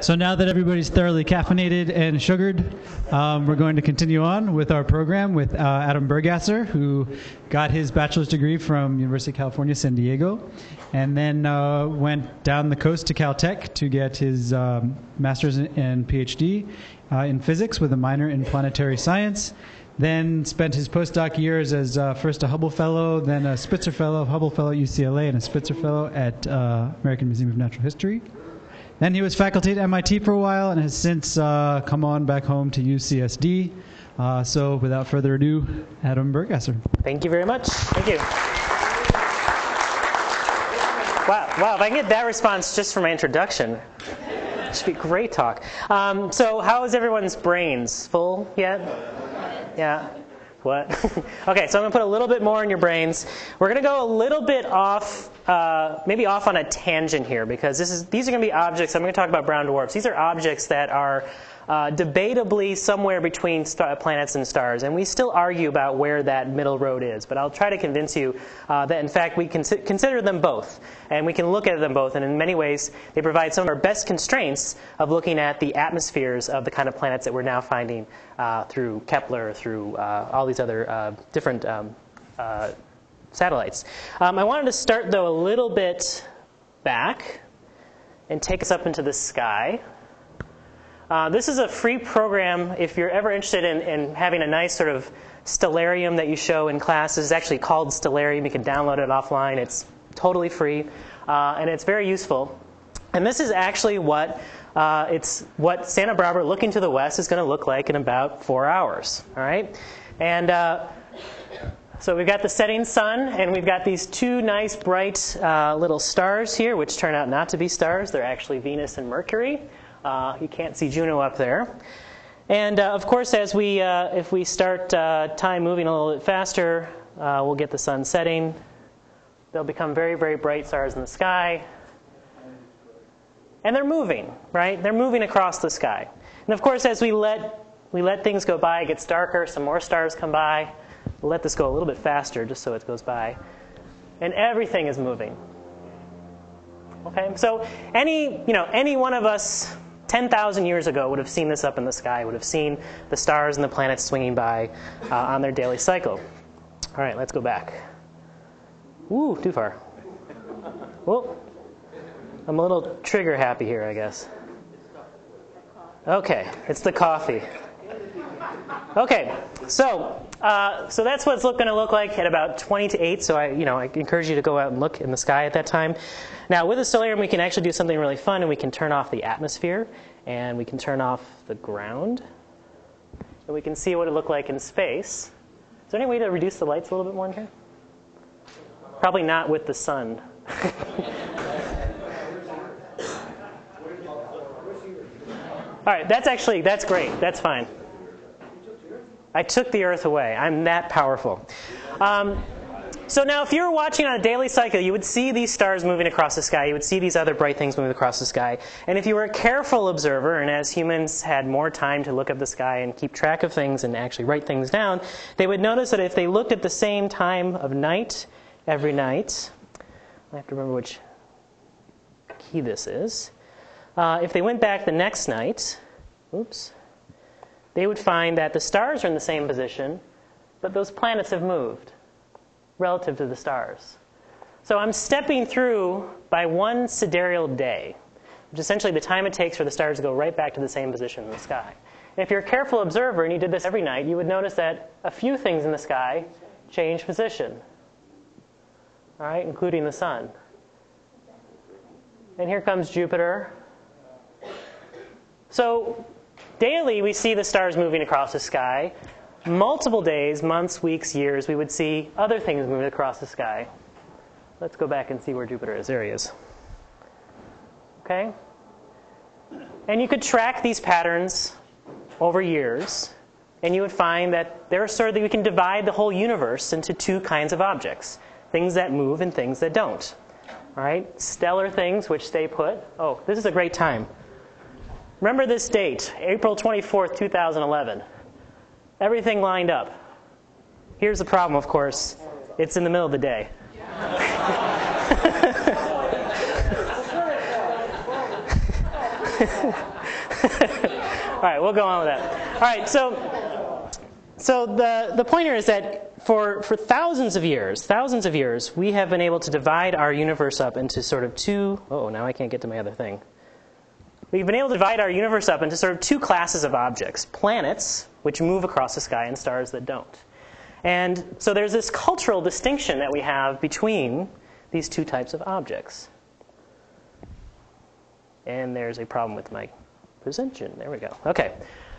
So now that everybody's thoroughly caffeinated and sugared, um, we're going to continue on with our program with uh, Adam Burgasser, who got his bachelor's degree from University of California, San Diego, and then uh, went down the coast to Caltech to get his um, master's and PhD uh, in physics with a minor in planetary science. Then spent his postdoc years as uh, first a Hubble Fellow, then a Spitzer Fellow, Hubble Fellow at UCLA, and a Spitzer Fellow at uh, American Museum of Natural History. Then he was faculty at MIT for a while and has since uh, come on back home to UCSD. Uh, so without further ado, Adam Burgasser. Thank you very much. Thank you. Wow, wow, if I can get that response just for my introduction, it should be great talk. Um, so, how is everyone's brains? Full yet? Yeah? What? okay, so I'm going to put a little bit more in your brains. We're going to go a little bit off, uh, maybe off on a tangent here, because this is, these are going to be objects. I'm going to talk about brown dwarfs. These are objects that are uh, debatably somewhere between star- planets and stars, and we still argue about where that middle road is. But I'll try to convince you uh, that, in fact, we can consider them both, and we can look at them both, and in many ways, they provide some of our best constraints of looking at the atmospheres of the kind of planets that we're now finding uh, through Kepler, through uh, all these other uh, different um, uh, satellites. Um, I wanted to start, though, a little bit back and take us up into the sky. Uh, this is a free program if you're ever interested in, in, having a nice sort of stellarium that you show in class. It's actually called Stellarium. You can download it offline. It's totally free, uh, and it's very useful. And this is actually what uh, it's what Santa Barbara looking to the west is going to look like in about four hours. All right, and uh, so we've got the setting sun, and we've got these two nice bright uh, little stars here, which turn out not to be stars. They're actually Venus and Mercury. Uh, you can't see Juno up there. And uh, of course, as we, uh, if we start uh, time moving a little bit faster, uh, we'll get the sun setting. They'll become very, very bright stars in the sky. And they're moving, right? They're moving across the sky. And of course, as we let, we let things go by, it gets darker, some more stars come by. We'll let this go a little bit faster just so it goes by. And everything is moving. Okay, so any, you know, any one of us 10,000 years ago would have seen this up in the sky, would have seen the stars and the planets swinging by uh, on their daily cycle. All right, let's go back. Ooh, too far. Well, I'm a little trigger happy here, I guess. Okay, it's the coffee. Okay, so uh, so that's what it's going to look like at about 20 to 8. So I, you know, I encourage you to go out and look in the sky at that time. Now with the Stellarium, we can actually do something really fun, and we can turn off the atmosphere, and we can turn off the ground, and we can see what it looked like in space. Is there any way to reduce the lights a little bit more in here? Probably not with the sun. All right, that's actually that's great. That's fine. I took the earth away. I'm that powerful. Um, so now, if you were watching on a daily cycle, you would see these stars moving across the sky. You would see these other bright things moving across the sky. And if you were a careful observer, and as humans had more time to look at the sky and keep track of things and actually write things down, they would notice that if they looked at the same time of night every night, I have to remember which key this is. Uh, if they went back the next night, oops, they would find that the stars are in the same position, but those planets have moved relative to the stars. So I'm stepping through by one sidereal day, which is essentially the time it takes for the stars to go right back to the same position in the sky. And if you're a careful observer and you did this every night, you would notice that a few things in the sky change position, all right, including the sun. And here comes Jupiter. So Daily, we see the stars moving across the sky. Multiple days, months, weeks, years, we would see other things moving across the sky. Let's go back and see where Jupiter is. There he is. Okay? And you could track these patterns over years, and you would find that there are sort of that we can divide the whole universe into two kinds of objects things that move and things that don't. All right? Stellar things which stay put. Oh, this is a great time. Remember this date, April 24th, 2011. Everything lined up. Here's the problem, of course it's in the middle of the day. All right, we'll go on with that. All right, so so the the point here is that for for thousands of years, thousands of years, we have been able to divide our universe up into sort of two oh now I can't get to my other thing. We've been able to divide our universe up into sort of two classes of objects: planets, which move across the sky, and stars that don't. And so there's this cultural distinction that we have between these two types of objects. And there's a problem with my presentation. There we go. Okay.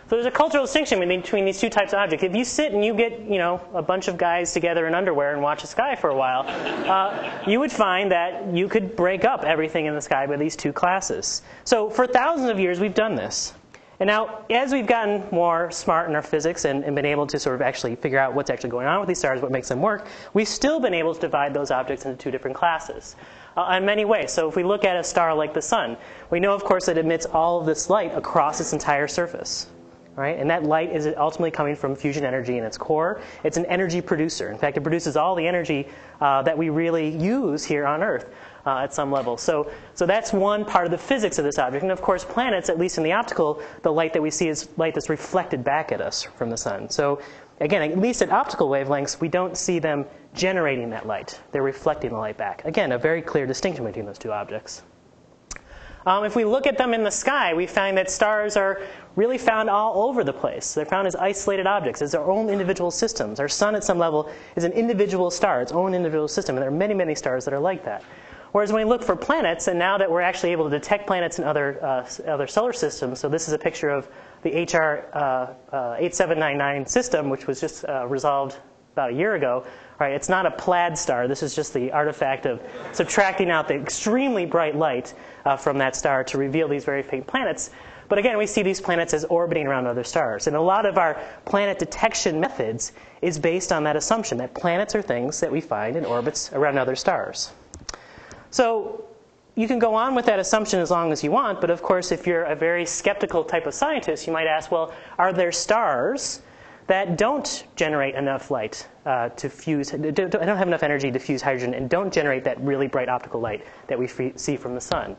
So there's a cultural distinction between these two types of objects. If you sit and you get, you know, a bunch of guys together in underwear and watch the sky for a while, uh, you would find that you could break up everything in the sky by these two classes. So for thousands of years, we've done this. And now, as we've gotten more smart in our physics and, and, been able to sort of actually figure out what's actually going on with these stars, what makes them work, we've still been able to divide those objects into two different classes uh, in many ways. So if we look at a star like the sun, we know, of course, that it emits all of this light across its entire surface. Right? And that light is ultimately coming from fusion energy in its core. It's an energy producer. In fact, it produces all the energy uh, that we really use here on Earth uh, at some level. So, so that's one part of the physics of this object. And of course, planets, at least in the optical, the light that we see is light that's reflected back at us from the sun. So again, at least at optical wavelengths, we don't see them generating that light. They're reflecting the light back. Again, a very clear distinction between those two objects. Um, if we look at them in the sky, we find that stars are really found all over the place. They're found as isolated objects, as their own individual systems. Our sun, at some level, is an individual star, its own individual system, and there are many, many stars that are like that. Whereas when we look for planets, and now that we're actually able to detect planets in other, uh, other solar systems, so this is a picture of the HR uh, uh, 8799 system, which was just uh, resolved about a year ago. Right, it's not a plaid star. This is just the artifact of subtracting out the extremely bright light uh, from that star to reveal these very faint planets. But again, we see these planets as orbiting around other stars. And a lot of our planet detection methods is based on that assumption that planets are things that we find in orbits around other stars. So you can go on with that assumption as long as you want, but of course, if you're a very skeptical type of scientist, you might ask, well, are there stars that don't generate enough light uh, to fuse, don't have enough energy to fuse hydrogen and don't generate that really bright optical light that we see from the sun?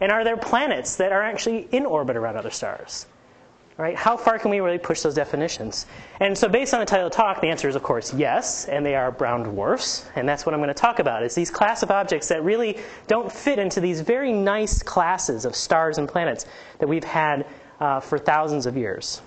And are there planets that are actually in orbit around other stars? Right? How far can we really push those definitions? And so based on the title of the talk, the answer is of course yes, and they are brown dwarfs, and that's what I'm going to talk about, is these class of objects that really don't fit into these very nice classes of stars and planets that we've had uh, for thousands of years.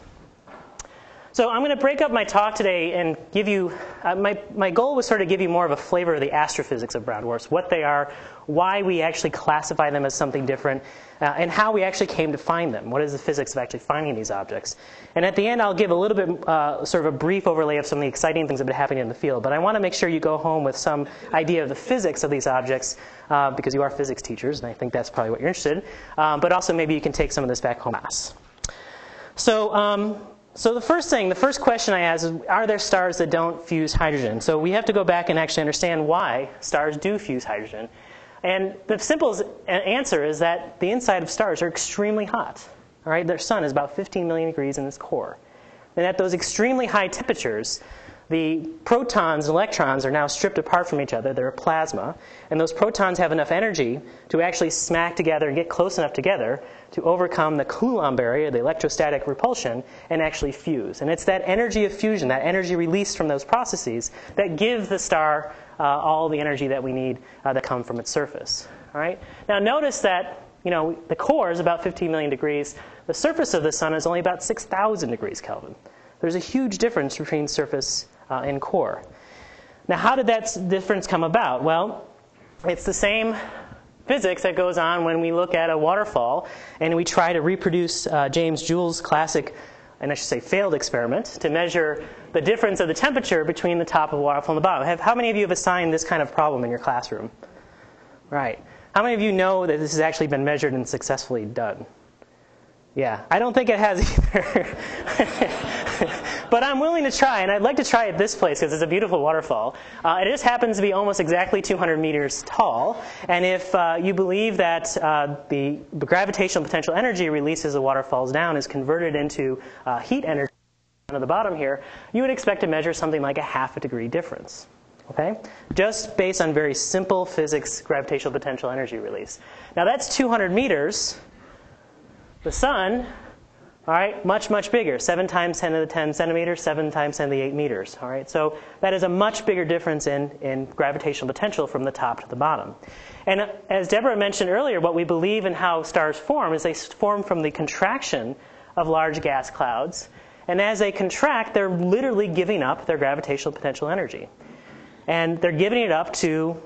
So I'm going to break up my talk today and give you, uh, my, my goal was sort of to give you more of a flavor of the astrophysics of brown dwarfs, what they are, why we actually classify them as something different, uh, and how we actually came to find them. What is the physics of actually finding these objects? And at the end, I'll give a little bit, uh, sort of a brief overlay of some of the exciting things that have been happening in the field. But I want to make sure you go home with some idea of the physics of these objects, uh, because you are physics teachers, and I think that's probably what you're interested in. Um, but also, maybe you can take some of this back home. So, um, so the first thing, the first question I ask is, are there stars that don't fuse hydrogen? So we have to go back and actually understand why stars do fuse hydrogen. And the simple answer is that the inside of stars are extremely hot. All right, their sun is about 15 million degrees in its core. And at those extremely high temperatures, the protons and electrons are now stripped apart from each other. They're a plasma. And those protons have enough energy to actually smack together and get close enough together to overcome the Coulomb barrier, the electrostatic repulsion, and actually fuse. And it's that energy of fusion, that energy released from those processes, that gives the star uh, all the energy that we need uh, that come from its surface. All right? Now notice that you know, the core is about 15 million degrees. The surface of the sun is only about 6,000 degrees Kelvin. There's a huge difference between surface uh, and core. Now, how did that difference come about? Well, it's the same physics that goes on when we look at a waterfall and we try to reproduce uh, James Joule's classic, and I should say failed experiment, to measure the difference of the temperature between the top of the waterfall and the bottom. Have, how many of you have assigned this kind of problem in your classroom? Right. How many of you know that this has actually been measured and successfully done? Yeah, I don't think it has either. but I'm willing to try, and I'd like to try at this place because it's a beautiful waterfall. Uh, it just happens to be almost exactly 200 meters tall, and if uh, you believe that uh, the gravitational potential energy released as the water falls down is converted into uh, heat energy at the bottom here, you would expect to measure something like a half a degree difference. Okay? Just based on very simple physics, gravitational potential energy release. Now that's 200 meters. The sun, all right, much, much bigger. 7 times 10 to the 10 centimeters, 7 times 10 to the 8 meters. All right, so that is a much bigger difference in, in gravitational potential from the top to the bottom. And uh, as Deborah mentioned earlier, what we believe in how stars form is they form from the contraction of large gas clouds. And as they contract, they're literally giving up their gravitational potential energy. And they're giving it up to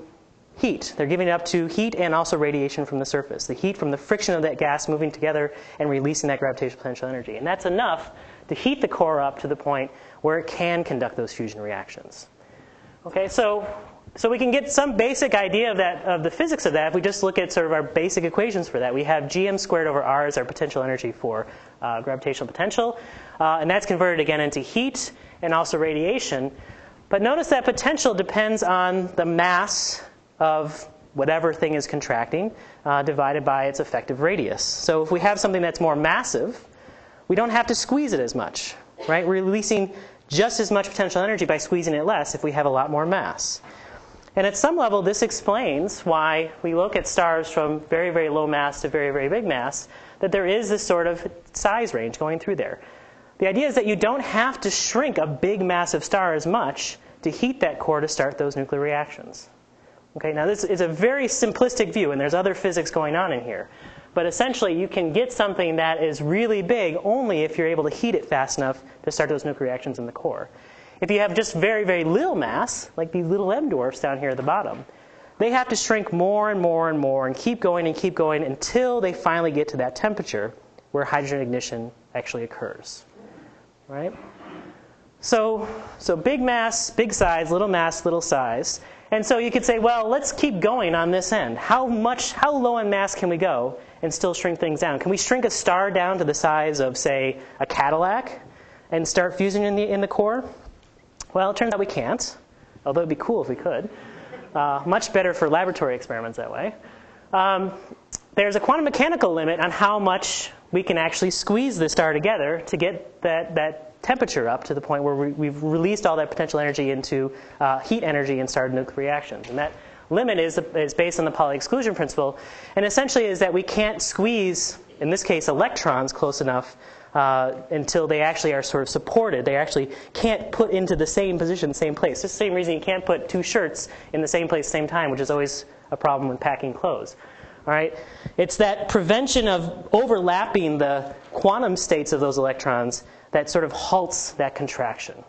heat. They're giving it up to heat and also radiation from the surface. The heat from the friction of that gas moving together and releasing that gravitational potential energy. And that's enough to heat the core up to the point where it can conduct those fusion reactions. Okay, so so we can get some basic idea of that of the physics of that if we just look at sort of our basic equations for that. We have gm squared over r as our potential energy for uh, gravitational potential, uh, and that's converted again into heat and also radiation. But notice that potential depends on the mass of whatever thing is contracting uh, divided by its effective radius. So if we have something that's more massive, we don't have to squeeze it as much, right? We're releasing just as much potential energy by squeezing it less if we have a lot more mass. And at some level, this explains why we look at stars from very, very low mass to very, very big mass, that there is this sort of size range going through there. The idea is that you don't have to shrink a big, massive star as much to heat that core to start those nuclear reactions. Okay, now this is a very simplistic view, and there's other physics going on in here. But essentially, you can get something that is really big only if you're able to heat it fast enough to start those nuclear reactions in the core. If you have just very, very little mass, like these little M dwarfs down here at the bottom, they have to shrink more and more and more and keep going and keep going until they finally get to that temperature where hydrogen ignition actually occurs. Right? So, so big mass, big size, little mass, little size. And so you could say, well, let's keep going on this end. How much, how low in mass can we go and still shrink things down? Can we shrink a star down to the size of, say, a Cadillac and start fusing in the, in the core? Well, it turns out we can't, although it'd be cool if we could. Uh, much better for laboratory experiments that way. Um, there's a quantum mechanical limit on how much we can actually squeeze the star together to get that, that temperature up to the point where we, have released all that potential energy into uh, heat energy and started nuclear reactions. And that limit is, is based on the Pauli exclusion principle, and essentially is that we can't squeeze, in this case, electrons close enough uh, until they actually are sort of supported. They actually can't put into the same position, same place. Just the same reason you can't put two shirts in the same place, same time, which is always a problem when packing clothes. All right? It's that prevention of overlapping the quantum states of those electrons that sort of halts that contraction.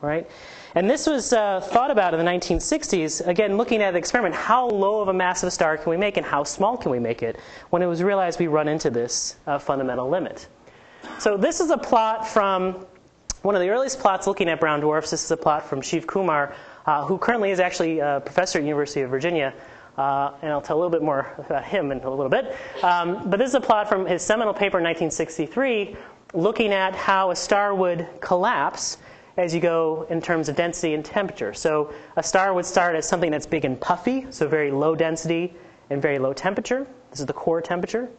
right? And this was uh, thought about in the 1960s, again, looking at the experiment how low of a massive star can we make and how small can we make it, when it was realized we run into this uh, fundamental limit. So this is a plot from one of the earliest plots looking at brown dwarfs. This is a plot from Shiv Kumar, uh, who currently is actually a professor at University of Virginia. Uh, and I'll tell a little bit more about him in a little bit. Um, but this is a plot from his seminal paper in 1963 looking at how a star would collapse as you go in terms of density and temperature. So a star would start as something that's big and puffy, so very low density and very low temperature. This is the core temperature.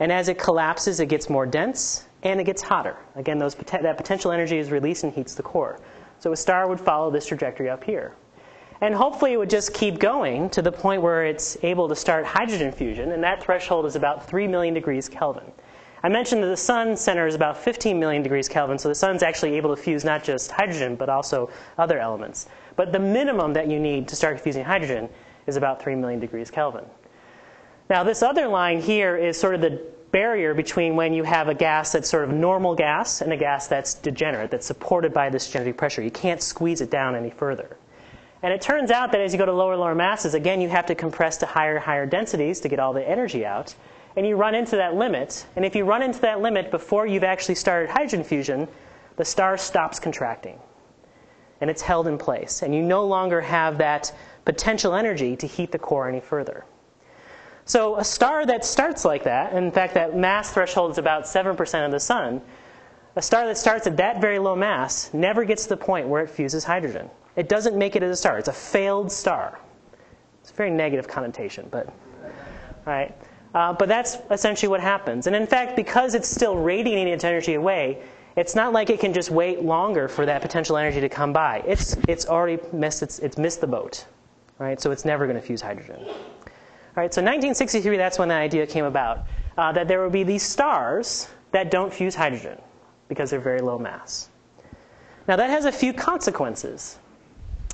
And as it collapses, it gets more dense and it gets hotter. Again, those, that potential energy is released and heats the core. So a star would follow this trajectory up here. And hopefully it would just keep going to the point where it's able to start hydrogen fusion, and that threshold is about 3 million degrees Kelvin. I mentioned that the sun center is about 15 million degrees Kelvin, so the sun's actually able to fuse not just hydrogen, but also other elements. But the minimum that you need to start fusing hydrogen is about 3 million degrees Kelvin. Now, this other line here is sort of the barrier between when you have a gas that's sort of normal gas and a gas that's degenerate, that's supported by this genetic pressure. You can't squeeze it down any further. And it turns out that as you go to lower and lower masses, again, you have to compress to higher higher densities to get all the energy out. And you run into that limit. And if you run into that limit before you've actually started hydrogen fusion, the star stops contracting. And it's held in place. And you no longer have that potential energy to heat the core any further. So a star that starts like that, in fact, that mass threshold is about 7% of the sun, a star that starts at that very low mass never gets to the point where it fuses hydrogen. It doesn't make it as a star. It's a failed star. It's a very negative connotation, but right. Uh, but that's essentially what happens. And in fact, because it's still radiating its energy away, it's not like it can just wait longer for that potential energy to come by. It's, it's already missed, it's, it's missed the boat. Right? So it's never going to fuse hydrogen. All right, so 1963, that's when the idea came about. uh, that there would be these stars that don't fuse hydrogen because they're very low mass. Now, that has a few consequences.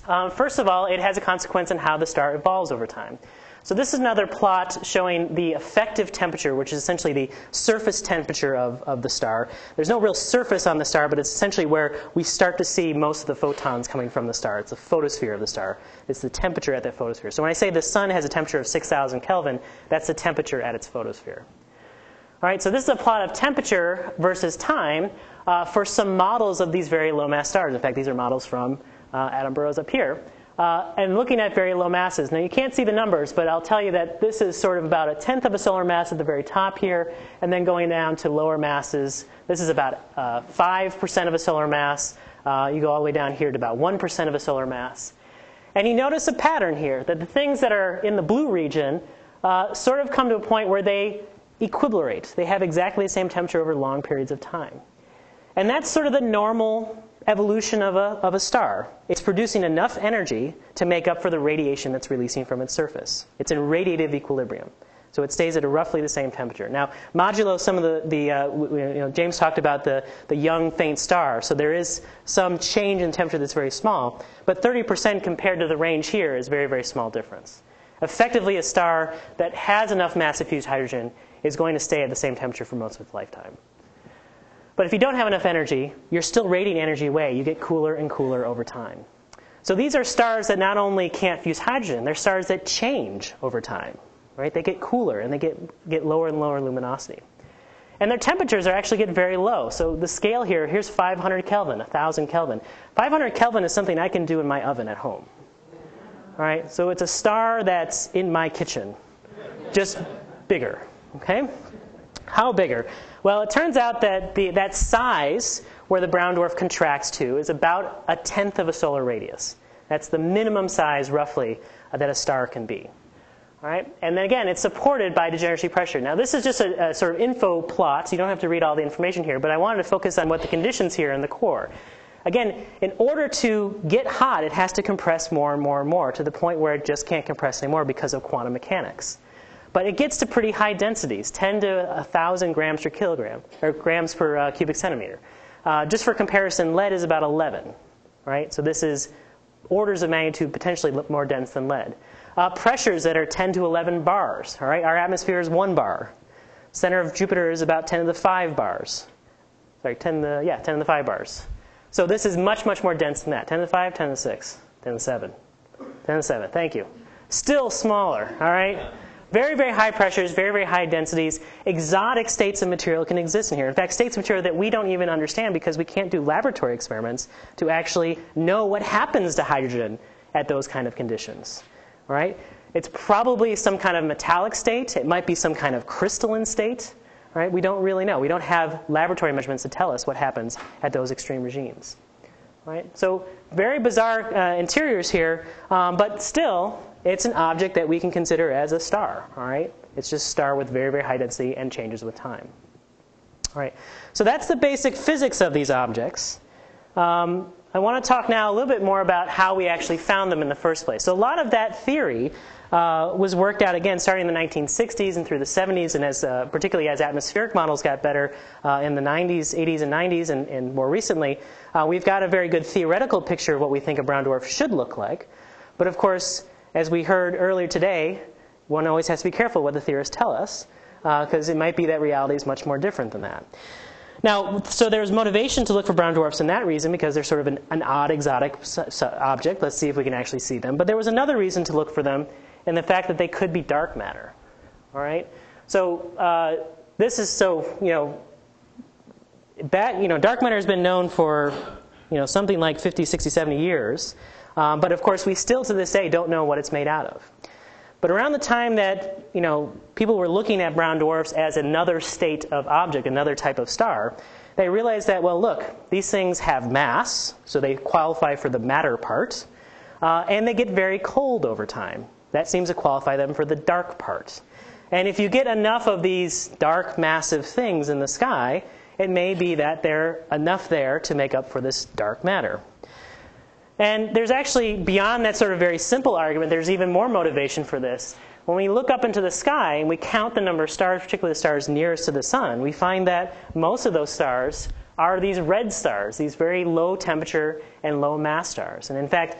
Um, first of all, it has a consequence in how the star evolves over time. So this is another plot showing the effective temperature, which is essentially the surface temperature of, of the star. There's no real surface on the star, but it's essentially where we start to see most of the photons coming from the star. It's the photosphere of the star. It's the temperature at that photosphere. So when I say the sun has a temperature of 6,000 Kelvin, that's the temperature at its photosphere. All right, so this is a plot of temperature versus time uh, for some models of these very low mass stars. In fact, these are models from uh, Adam Burrows up here. Uh, and looking at very low masses. Now, you can't see the numbers, but I'll tell you that this is sort of about a tenth of a solar mass at the very top here, and then going down to lower masses. This is about uh, 5% of a solar mass. Uh, you go all the way down here to about 1% of a solar mass. And you notice a pattern here that the things that are in the blue region uh, sort of come to a point where they equilibrate. They have exactly the same temperature over long periods of time. And that's sort of the normal evolution of a, of a star. It's producing enough energy to make up for the radiation that's releasing from its surface. It's in radiative equilibrium. So it stays at a roughly the same temperature. Now, modulo some of the, the uh, you know, James talked about the, the young faint star. So there is some change in temperature that's very small. But 30% compared to the range here is very, very small difference. Effectively, a star that has enough mass to fuse hydrogen is going to stay at the same temperature for most of its lifetime. But if you don't have enough energy, you're still radiating energy away. You get cooler and cooler over time. So these are stars that not only can't fuse hydrogen, they're stars that change over time. Right? They get cooler and they get, get lower and lower luminosity. And their temperatures are actually get very low. So the scale here, here's 500 Kelvin, 1,000 Kelvin. 500 Kelvin is something I can do in my oven at home. All right? So it's a star that's in my kitchen, just bigger. Okay? How bigger? Well, it turns out that the, that size where the brown dwarf contracts to is about a tenth of a solar radius. That's the minimum size, roughly, uh, that a star can be. All right? And then again, it's supported by degeneracy pressure. Now, this is just a, a, sort of info plot, so you don't have to read all the information here, but I wanted to focus on what the conditions here in the core. Again, in order to get hot, it has to compress more and more and more to the point where it just can't compress anymore because of quantum mechanics. But it gets to pretty high densities, 10 to 1,000 grams per kilogram, or grams per uh, cubic centimeter. Uh, just for comparison, lead is about 11, right? So this is orders of magnitude potentially more dense than lead. Uh, pressures that are 10 to 11 bars, all right? Our atmosphere is 1 bar. Center of Jupiter is about 10 to the 5 bars. Sorry, 10 to the, yeah, 10 to the 5 bars. So this is much, much more dense than that. 10 to the 5, 10 to the 6, 10 to the 7. 10 to the 7, thank you. Still smaller, all right? Very, very high pressures, very, very high densities. Exotic states of material can exist in here. In fact, states of material that we don't even understand because we can't do laboratory experiments to actually know what happens to hydrogen at those kind of conditions. Right? It's probably some kind of metallic state. It might be some kind of crystalline state. Right? We don't really know. We don't have laboratory measurements to tell us what happens at those extreme regimes. Right? So very bizarre uh, interiors here, um, but still, it's an object that we can consider as a star. All right, it's just a star with very very high density and changes with time. All right, so that's the basic physics of these objects. Um, I want to talk now a little bit more about how we actually found them in the first place. So a lot of that theory uh, was worked out again starting in the 1960s and through the 70s, and as uh, particularly as atmospheric models got better uh, in the 90s, 80s, and 90s, and, and more recently, uh, we've got a very good theoretical picture of what we think a brown dwarf should look like. But of course, as we heard earlier today, one always has to be careful what the theorists tell us, because uh, it might be that reality is much more different than that. Now, so there's motivation to look for brown dwarfs in that reason because they're sort of an, an odd exotic object. Let's see if we can actually see them. But there was another reason to look for them in the fact that they could be dark matter. All right? So uh, this is so, you know, that, you know, dark matter has been known for, you know, something like 50, 60, 70 years. Um, but of course, we still to this day don't know what it's made out of. But around the time that you know, people were looking at brown dwarfs as another state of object, another type of star, they realized that, well, look, these things have mass, so they qualify for the matter part, uh, and they get very cold over time. That seems to qualify them for the dark part. And if you get enough of these dark, massive things in the sky, it may be that they're enough there to make up for this dark matter. And there's actually, beyond that sort of very simple argument, there's even more motivation for this. when we look up into the sky and we count the number of stars, particularly the stars nearest to the sun, we find that most of those stars are these red stars, these very low temperature and low mass stars. And in fact,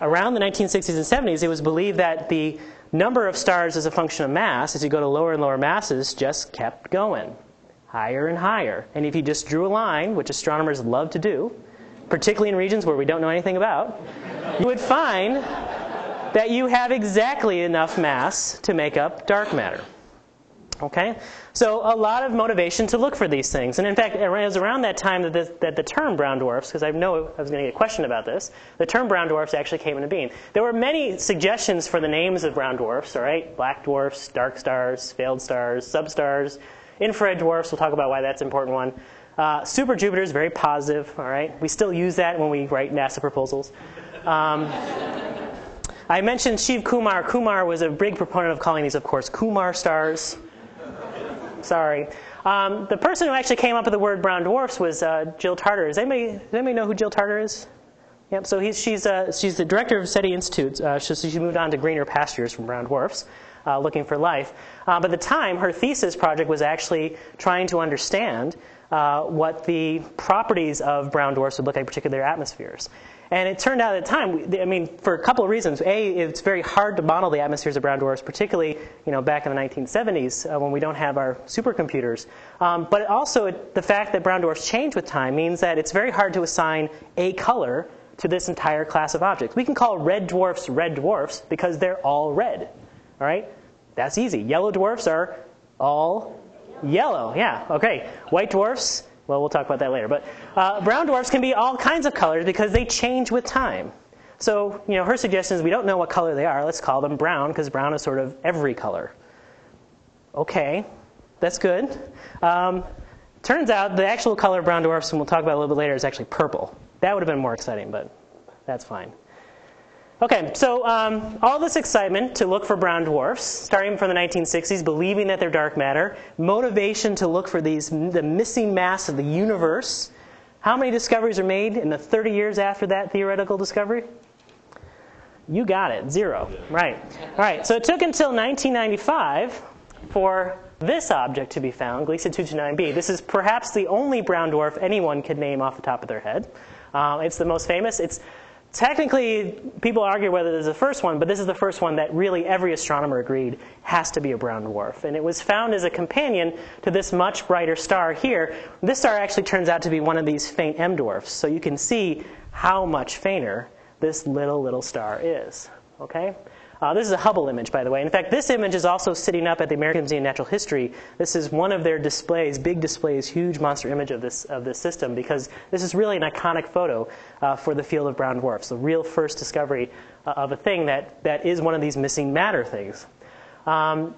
around the 1960s and 70s, it was believed that the number of stars as a function of mass, as you go to lower and lower masses, just kept going higher and higher. And if you just drew a line, which astronomers love to do, particularly in regions where we don't know anything about, you would find that you have exactly enough mass to make up dark matter. Okay? So, a lot of motivation to look for these things. And in fact, it was around that time that, this, that the term brown dwarfs, because I know I was going to get a question about this, the term brown dwarfs actually came into being. There were many suggestions for the names of brown dwarfs, all right? Black dwarfs, dark stars, failed stars, substars, infrared dwarfs, we'll talk about why that's an important one. Uh, super Jupiter is very positive, all right? We still use that when we write NASA proposals. Um, I mentioned Shiv Kumar. Kumar was a big proponent of calling these, of course, Kumar stars. Sorry. Um, the person who actually came up with the word brown dwarfs was uh, Jill Tarter. Does anybody, does anybody know who Jill Tarter is? Yep, so she's, uh, she's the director of SETI Institute. Uh, so she moved on to greener pastures from brown dwarfs, uh, looking for life. Uh, but at the time, her thesis project was actually trying to understand uh, what the properties of brown dwarfs would look like, particularly their atmospheres. And it turned out at the time, I mean, for a couple of reasons. A, it's very hard to model the atmospheres of brown dwarfs, particularly you know, back in the 1970s uh, when we don't have our supercomputers. Um, but also, it, the fact that brown dwarfs change with time means that it's very hard to assign a color to this entire class of objects. We can call red dwarfs red dwarfs because they're all red. All right? That's easy. Yellow dwarfs are all yellow. Yeah, okay. White dwarfs, well, we'll talk about that later. But uh, brown dwarfs can be all kinds of colors because they change with time. So, you know, her suggestion is we don't know what color they are. Let's call them brown because brown is sort of every color. Okay, that's good. Um, turns out the actual color of brown dwarfs, and we'll talk about a little bit later, is actually purple. That would have been more exciting, but that's fine. Okay, so um, all this excitement to look for brown dwarfs, starting from the 1960s, believing that they're dark matter, motivation to look for these the missing mass of the universe. How many discoveries are made in the 30 years after that theoretical discovery? You got it, zero. Right. All right. So it took until 1995 for this object to be found, Gliese 229b. This is perhaps the only brown dwarf anyone could name off the top of their head. Um, it's the most famous. It's technically, people argue whether this is the first one, but this is the first one that really every astronomer agreed has to be a brown dwarf. And it was found as a companion to this much brighter star here. This star actually turns out to be one of these faint M dwarfs. So you can see how much fainter this little, little star is. Okay? Uh, this is a Hubble image, by the way. In fact, this image is also sitting up at the American Museum of Natural History. This is one of their displays, big displays, huge monster image of this, of this system, because this is really an iconic photo uh, for the field of brown dwarfs, the real first discovery uh, of a thing that, that is one of these missing matter things. Um,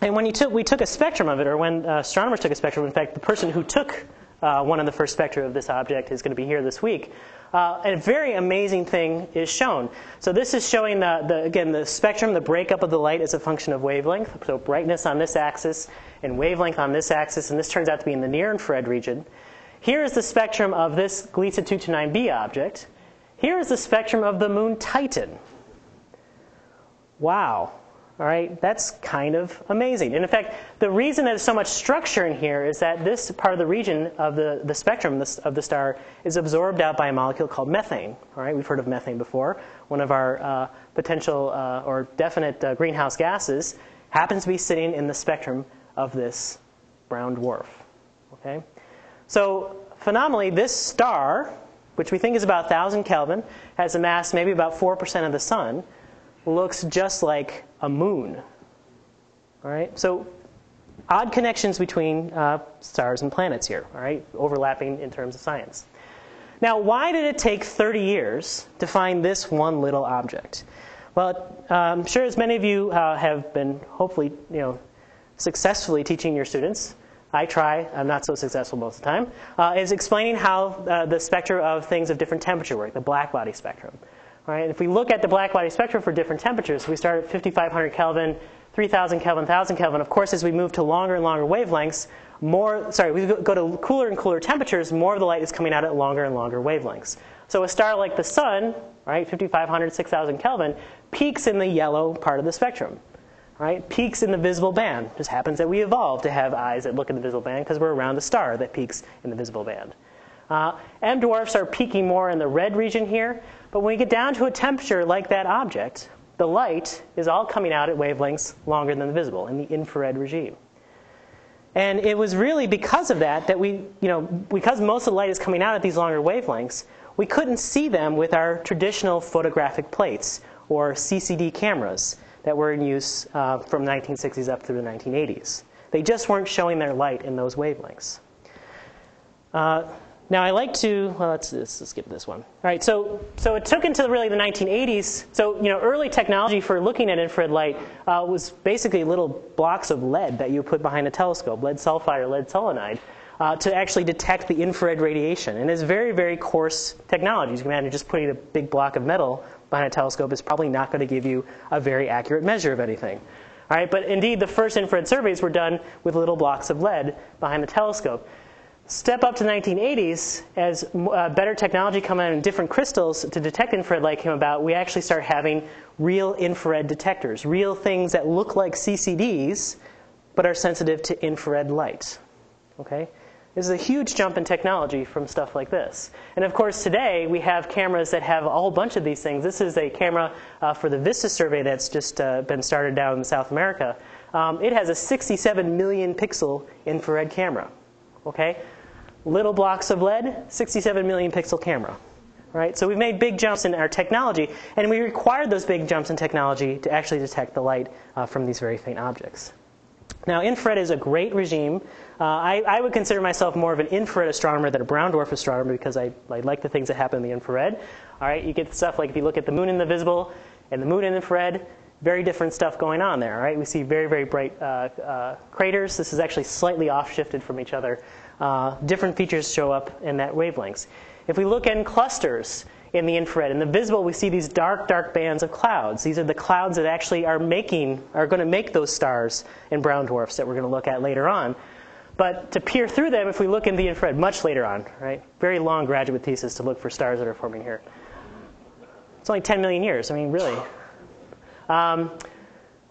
and when took, we took a spectrum of it, or when uh, astronomers took a spectrum, in fact, the person who took uh, one of the first spectra of this object is going to be here this week uh, a very amazing thing is shown. So this is showing the, the, again the spectrum, the breakup of the light as a function of wavelength. So brightness on this axis and wavelength on this axis, and this turns out to be in the near infrared region. Here is the spectrum of this Gliese 229b object. Here is the spectrum of the moon Titan. Wow. All right, that's kind of amazing. And in fact, the reason there's so much structure in here is that this part of the region of the, the spectrum of the star is absorbed out by a molecule called methane. All right, we've heard of methane before. One of our uh, potential uh, or definite uh, greenhouse gases happens to be sitting in the spectrum of this brown dwarf. Okay, so phenomenally, this star, which we think is about 1,000 Kelvin, has a mass maybe about 4% of the sun looks just like a moon. All right? So, odd connections between uh, stars and planets here, all right? Overlapping in terms of science. Now, why did it take 30 years to find this one little object? Well, I'm sure as many of you uh, have been hopefully, you know, successfully teaching your students. I try, I'm not so successful most of the time, uh, is explaining how uh, the spectra of things of different temperature work, the black body spectrum. Right? If we look at the black body spectrum for different temperatures, we start at 5500 Kelvin, 3000 Kelvin, 1000 Kelvin. Of course, as we move to longer and longer wavelengths, more, sorry, we go to cooler and cooler temperatures, more of the light is coming out at longer and longer wavelengths. So a star like the sun, right, 5500, 6000 Kelvin, peaks in the yellow part of the spectrum. right? Peaks in the visible band. Just happens that we evolved to have eyes that look in the visible band because we're around a star that peaks in the visible band. Uh, M dwarfs are peaking more in the red region here, but when we get down to a temperature like that object, the light is all coming out at wavelengths longer than the visible in the infrared regime. And it was really because of that that we, you know, because most of the light is coming out at these longer wavelengths, we couldn't see them with our traditional photographic plates or CCD cameras that were in use uh, from 1960s up through the 1980s. They just weren't showing their light in those wavelengths. Uh, now I like to well let's, let's, skip this one. All right, so so it took until really the 1980s. So you know early technology for looking at infrared light uh, was basically little blocks of lead that you put behind a telescope, lead sulfide or lead selenide, uh, to actually detect the infrared radiation. And it's very very coarse technology. You can imagine just putting a big block of metal behind a telescope is probably not going to give you a very accurate measure of anything. All right, but indeed the first infrared surveys were done with little blocks of lead behind the telescope. Step up to the 1980s, as uh, better technology come out and different crystals to detect infrared light came about, we actually start having real infrared detectors, real things that look like CCDs, but are sensitive to infrared light. Okay? This is a huge jump in technology from stuff like this. And of course, today we have cameras that have a whole bunch of these things. This is a camera uh, for the VISTA survey that's just uh, been started down in South America. Um, it has a 67 million pixel infrared camera. Okay? Little blocks of lead, 67 million pixel camera. Right? So we've made big jumps in our technology, and we required those big jumps in technology to actually detect the light uh, from these very faint objects. Now, infrared is a great regime. Uh, I, I, would consider myself more of an infrared astronomer than a brown dwarf astronomer because I, I, like the things that happen in the infrared. All right, you get stuff like if you look at the moon in the visible and the moon in infrared, very different stuff going on there. All right, we see very very bright uh, uh, craters. This is actually slightly off shifted from each other uh, different features show up in that wavelengths. If we look in clusters in the infrared, in the visible, we see these dark, dark bands of clouds. These are the clouds that actually are making, are going to make those stars and brown dwarfs that we're going to look at later on. But to peer through them, if we look in the infrared much later on, right? Very long graduate thesis to look for stars that are forming here. It's only 10 million years. I mean, really. Um,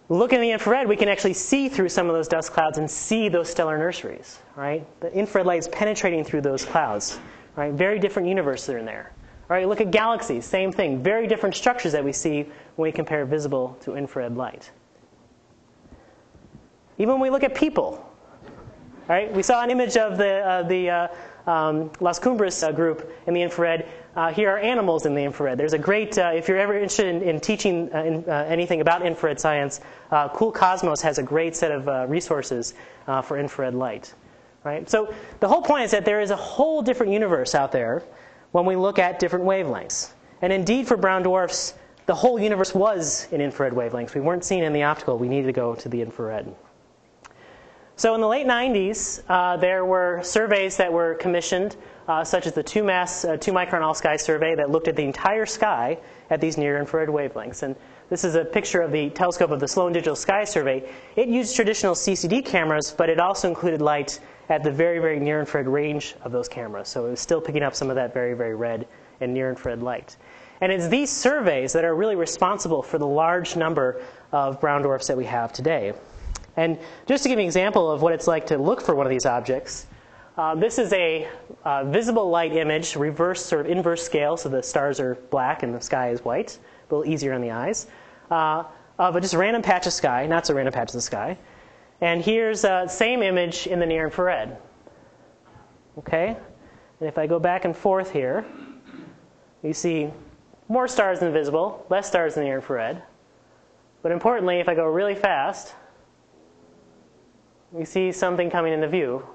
look in the infrared, we can actually see through some of those dust clouds and see those stellar nurseries, right? The infrared light is penetrating through those clouds, right? Very different universes are in there. All right, look at galaxies, same thing. Very different structures that we see when we compare visible to infrared light. Even when we look at people, right? We saw an image of the, uh, the uh, um, Las Cumbres uh, group in the infrared. Uh, here are animals in the infrared. There's a great, uh, if you're ever interested in, in teaching uh, in, uh, anything about infrared science, uh, Cool Cosmos has a great set of resources for infrared light. Right? So the whole point is that there is a whole different universe out there when we look at different wavelengths. And indeed, for brown dwarfs, the whole universe was in infrared wavelengths. We weren't seeing in the optical. We needed to go to the infrared. So in the late 90s, uh, there were surveys that were commissioned, uh, such as the 2MASS, uh, 2 micron all sky survey that looked at the entire sky at these near infrared wavelengths. And this is a picture of the telescope of the Sloan Digital Sky Survey. It used traditional CCD cameras, but it also included light at the very, very near infrared range of those cameras. So it was still picking up some of that very, very red and near infrared light. And it's these surveys that are really responsible for the large number of brown dwarfs that we have today. And just to give you an example of what it's like to look for one of these objects, uh, this is a uh, visible light image, reverse sort of inverse scale, so the stars are black and the sky is white, a little easier on the eyes, uh, of a just random patch of sky, not so random patch of sky. And here's the uh, same image in the near infrared. Okay? And if I go back and forth here, you see more stars than visible, less stars in the near infrared. But importantly, if I go really fast, we see something coming into view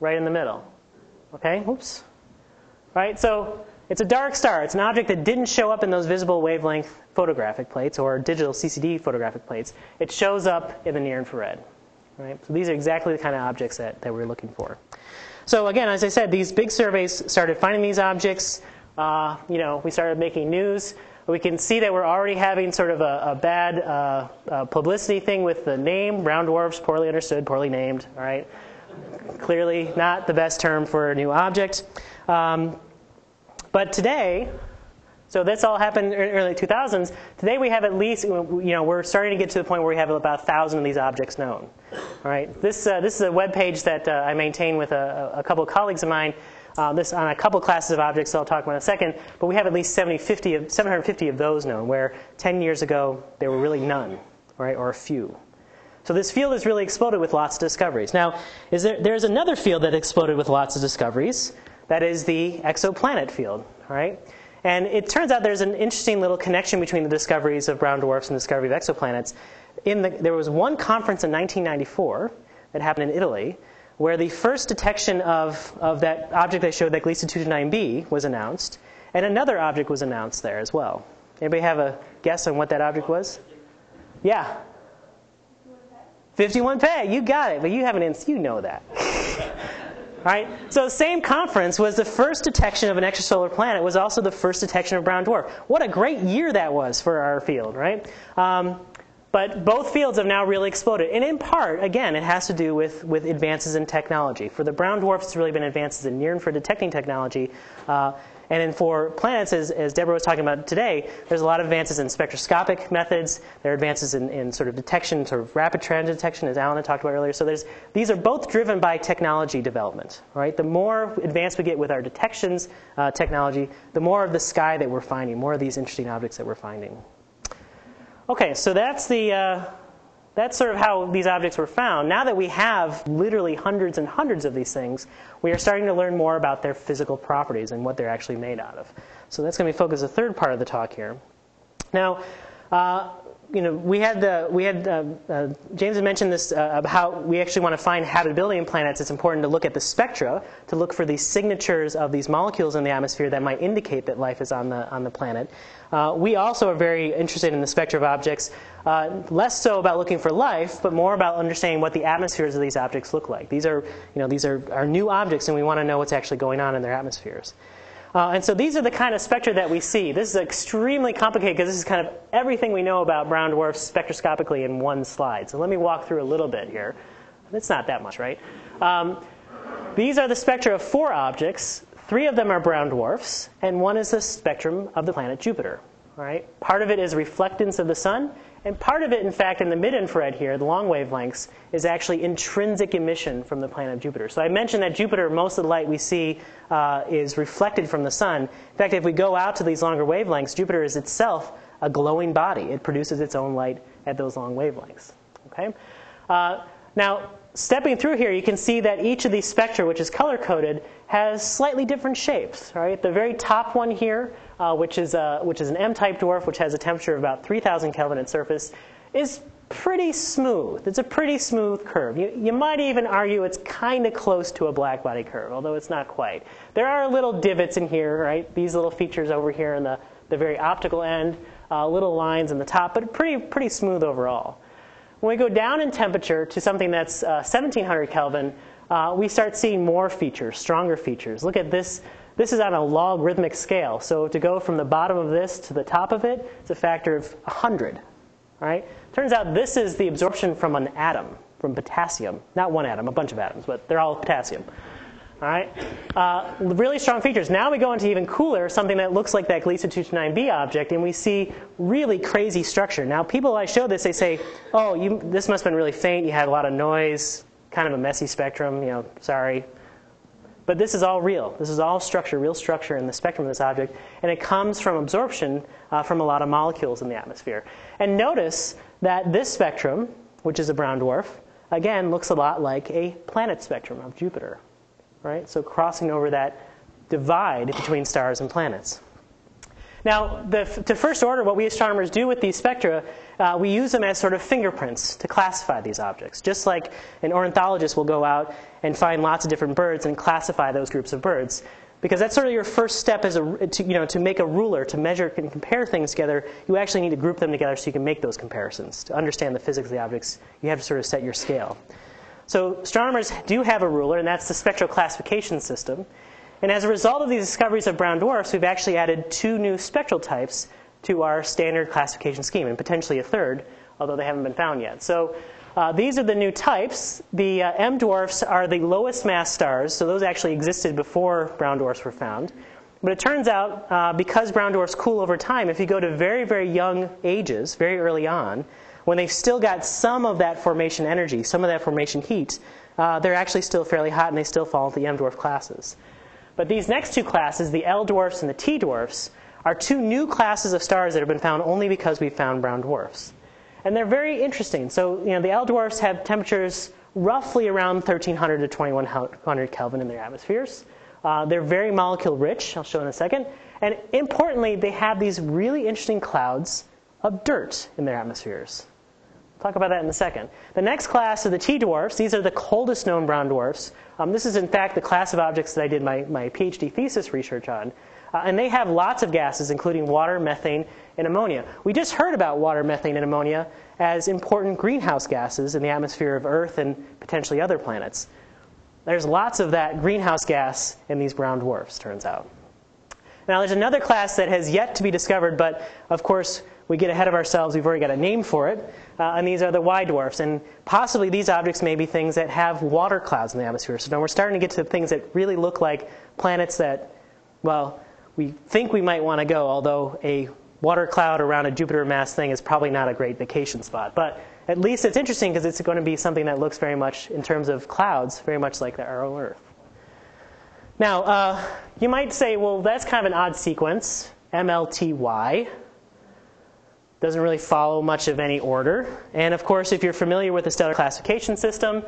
right in the middle. Okay, oops. Right, so it's a dark star. It's an object that didn't show up in those visible wavelength photographic plates or digital CCD photographic plates. It shows up in the near infrared. Right? So these are exactly the kind of objects that, that we're looking for. So again, as I said, these big surveys started finding these objects. Uh, you know, we started making news we can see that we're already having sort of a, a bad uh, uh, publicity thing with the name, brown dwarfs, poorly understood, poorly named, all right? Clearly not the best term for a new object. Um, but today, So this all happened in early 2000s. Today we have at least, you know, we're starting to get to the point where we have about a thousand of these objects known. All right. This uh, this is a web page that uh, I maintain with a, a couple of colleagues of mine. Uh, this on a couple classes of objects that I'll talk about in a second. But we have at least 70, 50 of, 750 of those known, where 10 years ago there were really none, right, or a few. So this field has really exploded with lots of discoveries. Now, is there, there's another field that exploded with lots of discoveries. That is the exoplanet field, right? And it turns out there's an interesting little connection between the discoveries of brown dwarfs and the discovery of exoplanets. In the, there was one conference in 1994 that happened in Italy where the first detection of, of that object that showed that Gliese 229b was announced, and another object was announced there as well. Anybody have a guess on what that object was? Yeah. 51 Peg, you got it, but you haven't, you know that. Right? So the same conference was the first detection of an extrasolar planet, was also the first detection of brown dwarf. What a great year that was for our field, right? Um, but both fields have now really exploded. And in part, again, it has to do with, with advances in technology. For the brown dwarfs, it's really been advances in near infrared detecting technology. Uh, and then for planets, as, as Deborah was talking about today, there's a lot of advances in spectroscopic methods. There are advances in, in sort of detection, sort of rapid transit detection, as Alan had talked about earlier. So there's, these are both driven by technology development. Right? The more advanced we get with our detections uh, technology, the more of the sky that we're finding, more of these interesting objects that we're finding. Okay, so that's the uh, that's sort of how these objects were found. Now that we have literally hundreds and hundreds of these things, we are starting to learn more about their physical properties and what they're actually made out of. So that's going to be focused the third part of the talk here. Now, uh, you know, we had the, we had uh, uh, James had mentioned this uh, about how we actually want to find habitability in planets. It's important to look at the spectra to look for these signatures of these molecules in the atmosphere that might indicate that life is on the on the planet. Uh, we also are very interested in the spectra of objects, uh, less so about looking for life, but more about understanding what the atmospheres of these objects look like. These are, you know, these are, are new objects, and we want to know what's actually going on in their atmospheres. Uh, and so these are the kind of spectra that we see. This is extremely complicated because this is kind of everything we know about brown dwarfs spectroscopically in one slide. So let me walk through a little bit here. It's not that much, right? Um, these are the spectra of four objects. Three of them are brown dwarfs, and one is the spectrum of the planet Jupiter. Right? Part of it is reflectance of the sun, and part of it, in fact, in the mid infrared here, the long wavelengths, is actually intrinsic emission from the planet Jupiter. So I mentioned that Jupiter, most of the light we see uh, is reflected from the sun. In fact, if we go out to these longer wavelengths, Jupiter is itself a glowing body. It produces its own light at those long wavelengths. Okay? Uh, now, stepping through here, you can see that each of these spectra, which is color coded, has slightly different shapes. Right? The very top one here uh, which, is a, which is an M-type dwarf, which has a temperature of about 3,000 Kelvin at surface, is pretty smooth. It's a pretty smooth curve. You, you might even argue it's kind of close to a black body curve, although it's not quite. There are little divots in here, right? These little features over here in the, the very optical end, uh, little lines in the top, but pretty, pretty smooth overall. When we go down in temperature to something that's uh, 1700 Kelvin, uh, we start seeing more features, stronger features. Look at this this is on a logarithmic scale. So to go from the bottom of this to the top of it, it's a factor of 100. Right? Turns out this is the absorption from an atom, from potassium. Not one atom, a bunch of atoms, but they're all potassium. All right? Uh, really strong features. Now we go into even cooler, something that looks like that Gliese 229b object, and we see really crazy structure. Now, people I show this, they say, oh, you, this must have been really faint. You had a lot of noise, kind of a messy spectrum. You know, sorry. But this is all real. This is all structure, real structure in the spectrum of this object, and it comes from absorption uh, from a lot of molecules in the atmosphere. And notice that this spectrum, which is a brown dwarf, again looks a lot like a planet spectrum of Jupiter, right? So crossing over that divide between stars and planets. Now, the, to first order, what we astronomers do with these spectra, uh, we use them as sort of fingerprints to classify these objects. Just like an ornithologist will go out and find lots of different birds and classify those groups of birds. Because that's sort of your first step as a, to, you know, to make a ruler, to measure and compare things together, you actually need to group them together so you can make those comparisons. To understand the physics of the objects, you have to sort of set your scale. So astronomers do have a ruler, and that's the spectral classification system. And as a result of these discoveries of brown dwarfs, we've actually added two new spectral types to our standard classification scheme, and potentially a third, although they haven't been found yet. So uh, these are the new types. The uh, M dwarfs are the lowest mass stars, so those actually existed before brown dwarfs were found. But it turns out, uh, because brown dwarfs cool over time, if you go to very, very young ages, very early on, when they've still got some of that formation energy, some of that formation heat, uh, they're actually still fairly hot and they still fall into the M dwarf classes. But these next two classes, the L dwarfs and the T dwarfs, are two new classes of stars that have been found only because we found brown dwarfs. And they're very interesting. So, you know, the L dwarfs have temperatures roughly around 1300 to 2100 Kelvin in their atmospheres. Uh, they're very molecule rich, I'll show in a second. And importantly, they have these really interesting clouds of dirt in their atmospheres. Talk about that in a second. The next class are the T dwarfs. These are the coldest known brown dwarfs. Um, this is, in fact, the class of objects that I did my, my PhD thesis research on. Uh, and they have lots of gases, including water, methane, and ammonia. We just heard about water, methane, and ammonia as important greenhouse gases in the atmosphere of Earth and potentially other planets. There's lots of that greenhouse gas in these brown dwarfs, turns out. Now, there's another class that has yet to be discovered, but of course, we get ahead of ourselves. We've already got a name for it, uh, and these are the Y dwarfs. And possibly these objects may be things that have water clouds in the atmosphere. So now we're starting to get to the things that really look like planets that, well, we think we might want to go, although a water cloud around a Jupiter mass thing is probably not a great vacation spot. But at least it's interesting because it's going to be something that looks very much, in terms of clouds, very much like the arrow Earth. Now, uh, you might say, well, that's kind of an odd sequence, MLTY. Doesn't really follow much of any order. And of course, if you're familiar with the stellar classification system,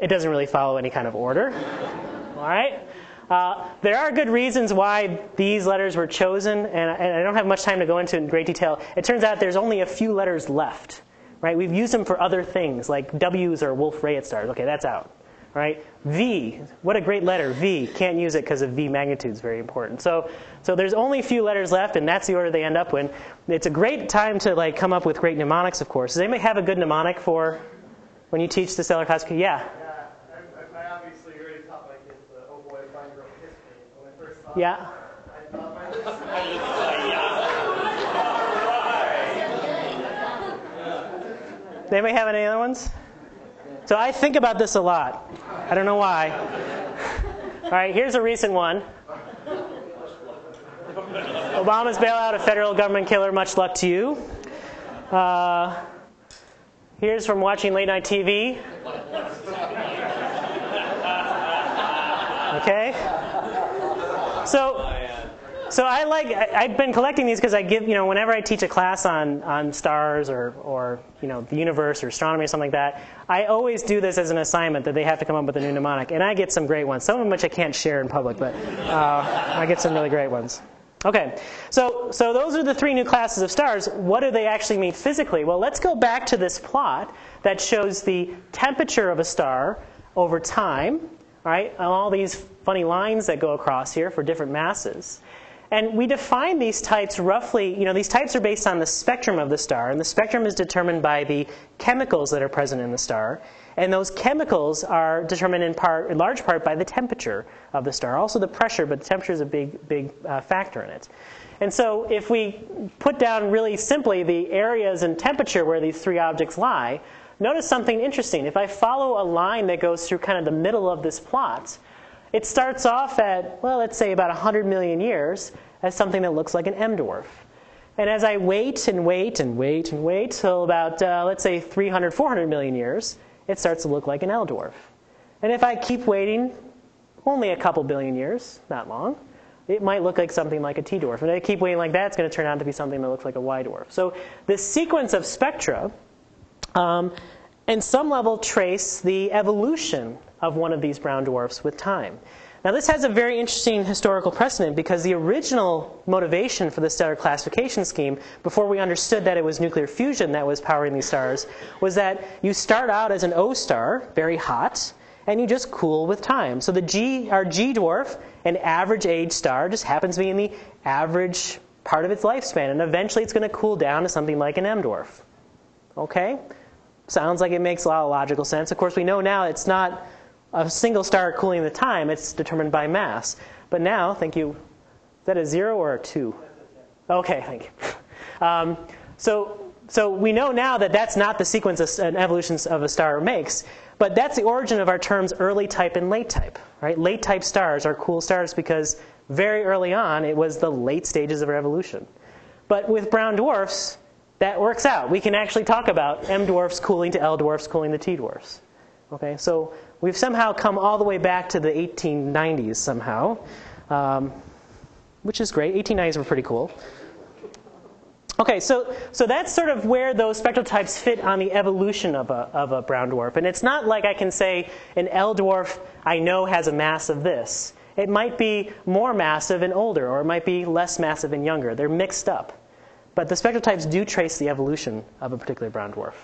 it doesn't really follow any kind of order. All right? Uh, there are good reasons why these letters were chosen, and, and I don't have much time to go into in great detail. It turns out there's only a few letters left. Right? We've used them for other things, like W's or Wolf-Rayet stars. Okay, that's out. Right? V, what a great letter. V, can't use it because of V magnitude is very important. So, so there's only a few letters left, and that's the order they end up in. It's a great time to like come up with great mnemonics, of course. Does anybody have a good mnemonic for when you teach the stellar classification? Yeah. Yeah. They may have any other ones? So I think about this a lot. I don't know why. All right, here's a recent one. Obama's bailout, of federal government killer. Much luck to you. Uh, here's from watching late night TV. Okay. So, so I like I've been collecting these because I give you know whenever I teach a class on on stars or or you know the universe or astronomy or something like that, I always do this as an assignment that they have to come up with a new mnemonic, and I get some great ones. Some of which I can't share in public, but uh, I get some really great ones. Okay, so so those are the three new classes of stars. What do they actually mean physically? Well, let's go back to this plot that shows the temperature of a star over time. All right, all these funny lines that go across here for different masses. And we define these types roughly, you know, these types are based on the spectrum of the star, and the spectrum is determined by the chemicals that are present in the star. And those chemicals are determined in part, in large part, by the temperature of the star. Also the pressure, but the temperature is a big, big uh, factor in it. And so if we put down really simply the areas and temperature where these three objects lie, notice something interesting. If I follow a line that goes through kind of the middle of this plot, it starts off at, well, let's say about 100 million years as something that looks like an M dwarf. And as I wait and wait and wait and wait till about, uh, let's say, 300, 400 million years, it starts to look like an L dwarf. And if I keep waiting only a couple billion years, not long, it might look like something like a T dwarf. And if I keep waiting like that, it's going to turn out to be something that looks like a Y dwarf. So this sequence of spectra, um, in some level, trace the evolution of one of these brown dwarfs with time. Now, this has a very interesting historical precedent because the original motivation for the stellar classification scheme, before we understood that it was nuclear fusion that was powering these stars, was that you start out as an O star, very hot, and you just cool with time. So the G, our G dwarf, an average age star, just happens to be in the average part of its lifespan, and eventually it's going to cool down to something like an M dwarf. Okay? Sounds like it makes a lot of logical sense. Of course, we know now it's not a single star cooling the time, it's determined by mass. But now, thank you, is that a zero or a two? Okay, thank you. Um, so, so we know now that that's not the sequence an evolution of a star makes, but that's the origin of our terms early type and late type. Right? Late type stars are cool stars because very early on, it was the late stages of evolution. But with brown dwarfs, that works out. We can actually talk about M dwarfs cooling to L dwarfs cooling to T dwarfs. Okay, so we've somehow come all the way back to the 1890s somehow, um, which is great. 1890s were pretty cool. Okay, so, so that's sort of where those spectral types fit on the evolution of a, of a brown dwarf. And it's not like I can say an L dwarf I know has a mass of this. It might be more massive and older, or it might be less massive and younger. They're mixed up. But the spectral types do trace the evolution of a particular brown dwarf.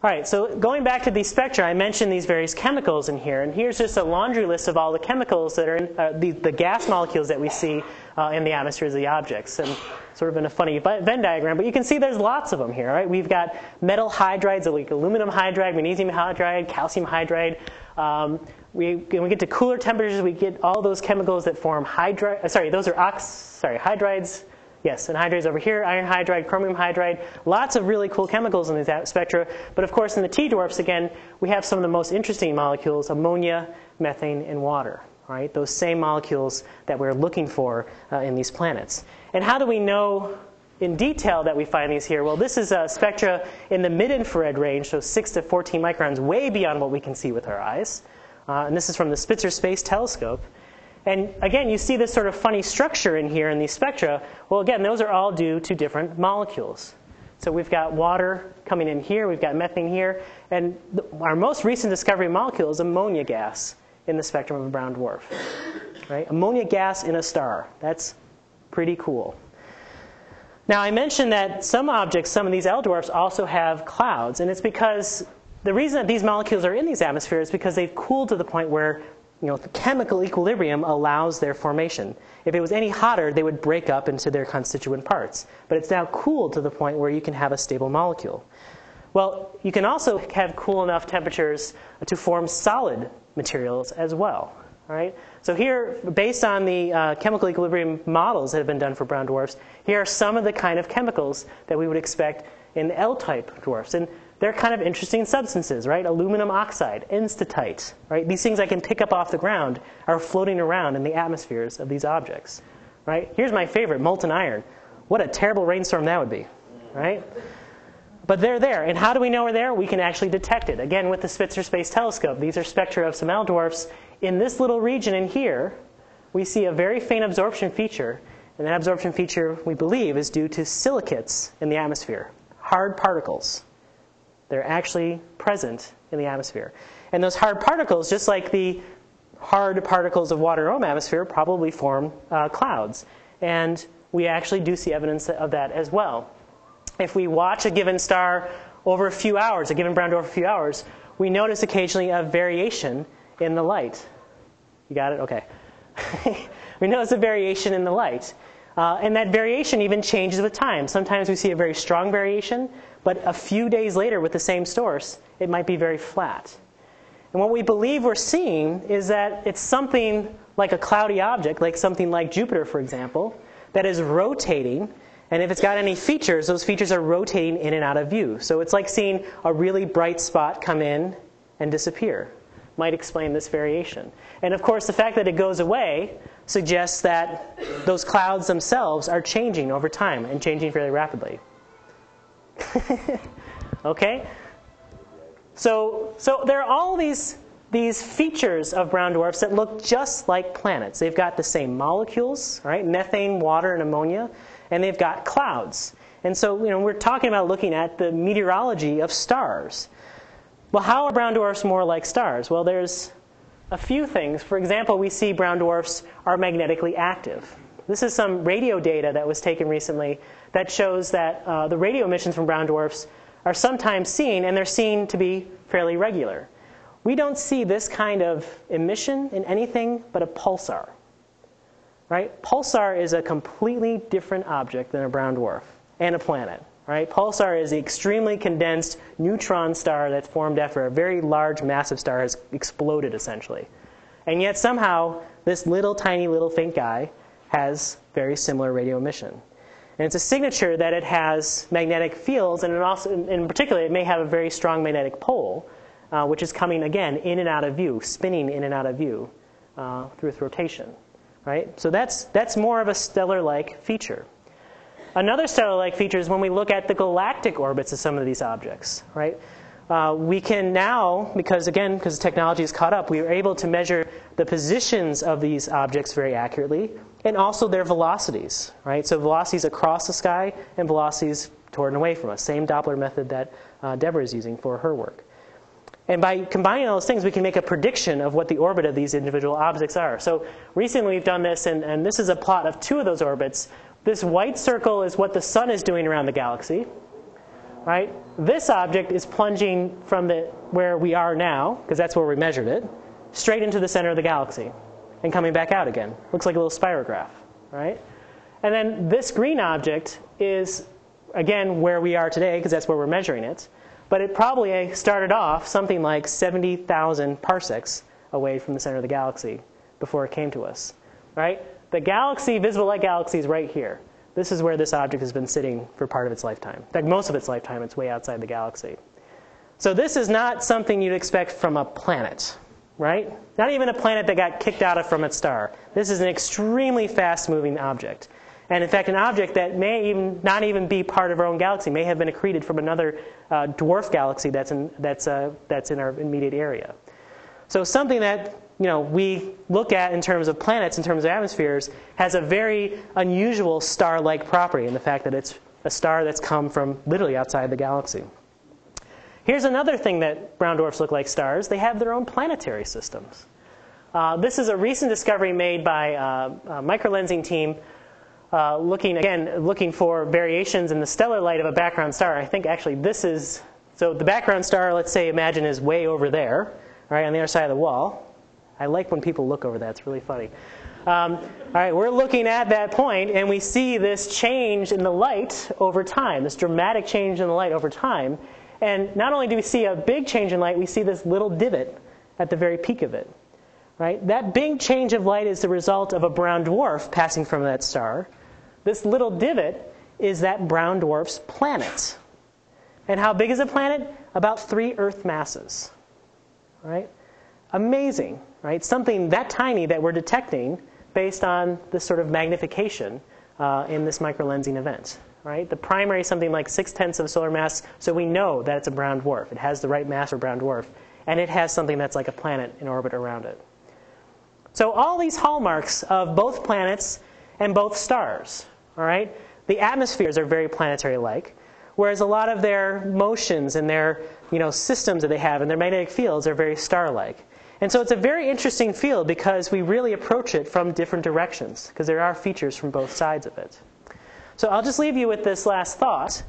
All right, so going back to these spectra, I mentioned these various chemicals in here, and here's just a laundry list of all the chemicals that are in uh, the, the, gas molecules that we see uh, in the atmospheres of the objects, and sort of in a funny Venn diagram. But you can see there's lots of them here. Right? We've got metal hydrides, like aluminum hydride, magnesium hydride, calcium hydride. Um, we, when we get to cooler temperatures, we get all those chemicals that form hydride. Uh, sorry, those are ox. Sorry, hydrides. Yes, anhydrides over here, iron hydride, chromium hydride, lots of really cool chemicals in these spectra. But of course, in the T dwarfs, again, we have some of the most interesting molecules ammonia, methane, and water. Right? Those same molecules that we're looking for uh, in these planets. And how do we know in detail that we find these here? Well, this is a spectra in the mid infrared range, so 6 to 14 microns, way beyond what we can see with our eyes. Uh, and this is from the Spitzer Space Telescope. And again, you see this sort of funny structure in here in these spectra. Well, again, those are all due to different molecules. So we've got water coming in here, we've got methane here, and the, our most recent discovery molecule is ammonia gas in the spectrum of a brown dwarf. Right? Ammonia gas in a star. That's pretty cool. Now, I mentioned that some objects, some of these L dwarfs, also have clouds, and it's because the reason that these molecules are in these atmospheres is because they've cooled to the point where you know, the chemical equilibrium allows their formation. If it was any hotter, they would break up into their constituent parts. But it's now cooled to the point where you can have a stable molecule. Well, you can also have cool enough temperatures to form solid materials as well. Right? So here, based on the uh, chemical equilibrium models that have been done for brown dwarfs, here are some of the kind of chemicals that we would expect in L-type dwarfs. And they're kind of interesting substances, right? Aluminum oxide, enstatite, right? These things I can pick up off the ground are floating around in the atmospheres of these objects, right? Here's my favorite, molten iron. What a terrible rainstorm that would be, right? But they're there. And how do we know we're there? We can actually detect it. Again, with the Spitzer Space Telescope. These are spectra of some L dwarfs. In this little region in here, we see a very faint absorption feature. And that absorption feature, we believe, is due to silicates in the atmosphere, hard particles. They're actually present in the atmosphere. And those hard particles, just like the hard particles of water in our atmosphere, probably form uh, clouds. And we actually do see evidence of that as well. If we watch a given star over a few hours, a given brown dwarf a few hours, we notice occasionally a variation in the light. You got it? Okay. we notice a variation in the light. Uh, and that variation even changes with time. Sometimes we see a very strong variation, but a few days later with the same source, it might be very flat. And what we believe we're seeing is that it's something like a cloudy object, like something like Jupiter, for example, that is rotating. And if it's got any features, those features are rotating in and out of view. So it's like seeing a really bright spot come in and disappear. Might explain this variation. And of course, the fact that it goes away suggests that those clouds themselves are changing over time and changing fairly rapidly. okay? So, so there are all these, these features of brown dwarfs that look just like planets. They've got the same molecules, right? Methane, water, and ammonia, and they've got clouds. And so, you know, we're talking about looking at the meteorology of stars. Well, how are brown dwarfs more like stars? Well, there's a few things. For example, we see brown dwarfs are magnetically active. This is some radio data that was taken recently that shows that uh, the radio emissions from brown dwarfs are sometimes seen, and they're seen to be fairly regular. We don't see this kind of emission in anything but a pulsar. Right? Pulsar is a completely different object than a brown dwarf and a planet. Right? Pulsar is an extremely condensed neutron star that's formed after a very large, massive star has exploded, essentially. And yet, somehow, this little, tiny, little faint guy has very similar radio emission. And it's a signature that it has magnetic fields, and also, in particular, it may have a very strong magnetic pole, uh, which is coming again in and out of view, spinning in and out of view uh, through its rotation. right? So that's, that's more of a stellar-like feature. Another stellar-like feature is when we look at the galactic orbits of some of these objects, right? Uh, we can now, because again, because technology is caught up, we are able to measure the positions of these objects very accurately and also their velocities, right? So velocities across the sky and velocities toward and away from us. Same Doppler method that uh, Deborah is using for her work. And by combining all those things, we can make a prediction of what the orbit of these individual objects are. So recently we've done this, and, and this is a plot of two of those orbits. This white circle is what the sun is doing around the galaxy. Right? This object is plunging from the, where we are now, because that's where we measured it, straight into the center of the galaxy and coming back out again. Looks like a little spirograph. Right? And then this green object is, again, where we are today, because that's where we're measuring it. But it probably eh, started off something like 70,000 parsecs away from the center of the galaxy before it came to us. Right? The galaxy, visible light galaxy, is right here. This is where this object has been sitting for part of its lifetime. In fact, most of its lifetime, it's way outside the galaxy. So this is not something you'd expect from a planet, right? Not even a planet that got kicked out of from its star. This is an extremely fast-moving object. And in fact, an object that may even not even be part of our own galaxy may have been accreted from another uh, dwarf galaxy that's in, that's, uh, that's in our immediate area. So something that you know, we look at in terms of planets, in terms of atmospheres, has a very unusual star-like property in the fact that it's a star that's come from literally outside the galaxy. Here's another thing that brown dwarfs look like stars. They have their own planetary systems. Uh, this is a recent discovery made by uh, a microlensing team uh, looking, again, looking for variations in the stellar light of a background star. I think actually this is, so the background star, let's say, imagine is way over there, right, on the other side of the wall. I like when people look over that. It's really funny. Um, all right, we're looking at that point, and we see this change in the light over time, this dramatic change in the light over time. And not only do we see a big change in light, we see this little divot at the very peak of it. Right? That big change of light is the result of a brown dwarf passing from that star. This little divot is that brown dwarf's planet. And how big is a planet? About three Earth masses. Right? Amazing, right? Something that tiny that we're detecting based on this sort of magnification uh, in this microlensing event. Right? The primary is something like six tenths of a solar mass, so we know that it's a brown dwarf. It has the right mass for brown dwarf, and it has something that's like a planet in orbit around it. So all these hallmarks of both planets and both stars. All right, the atmospheres are very planetary-like, whereas a lot of their motions and their you know systems that they have and their magnetic fields are very star-like. And so it's a very interesting field because we really approach it from different directions because there are features from both sides of it. So I'll just leave you with this last thought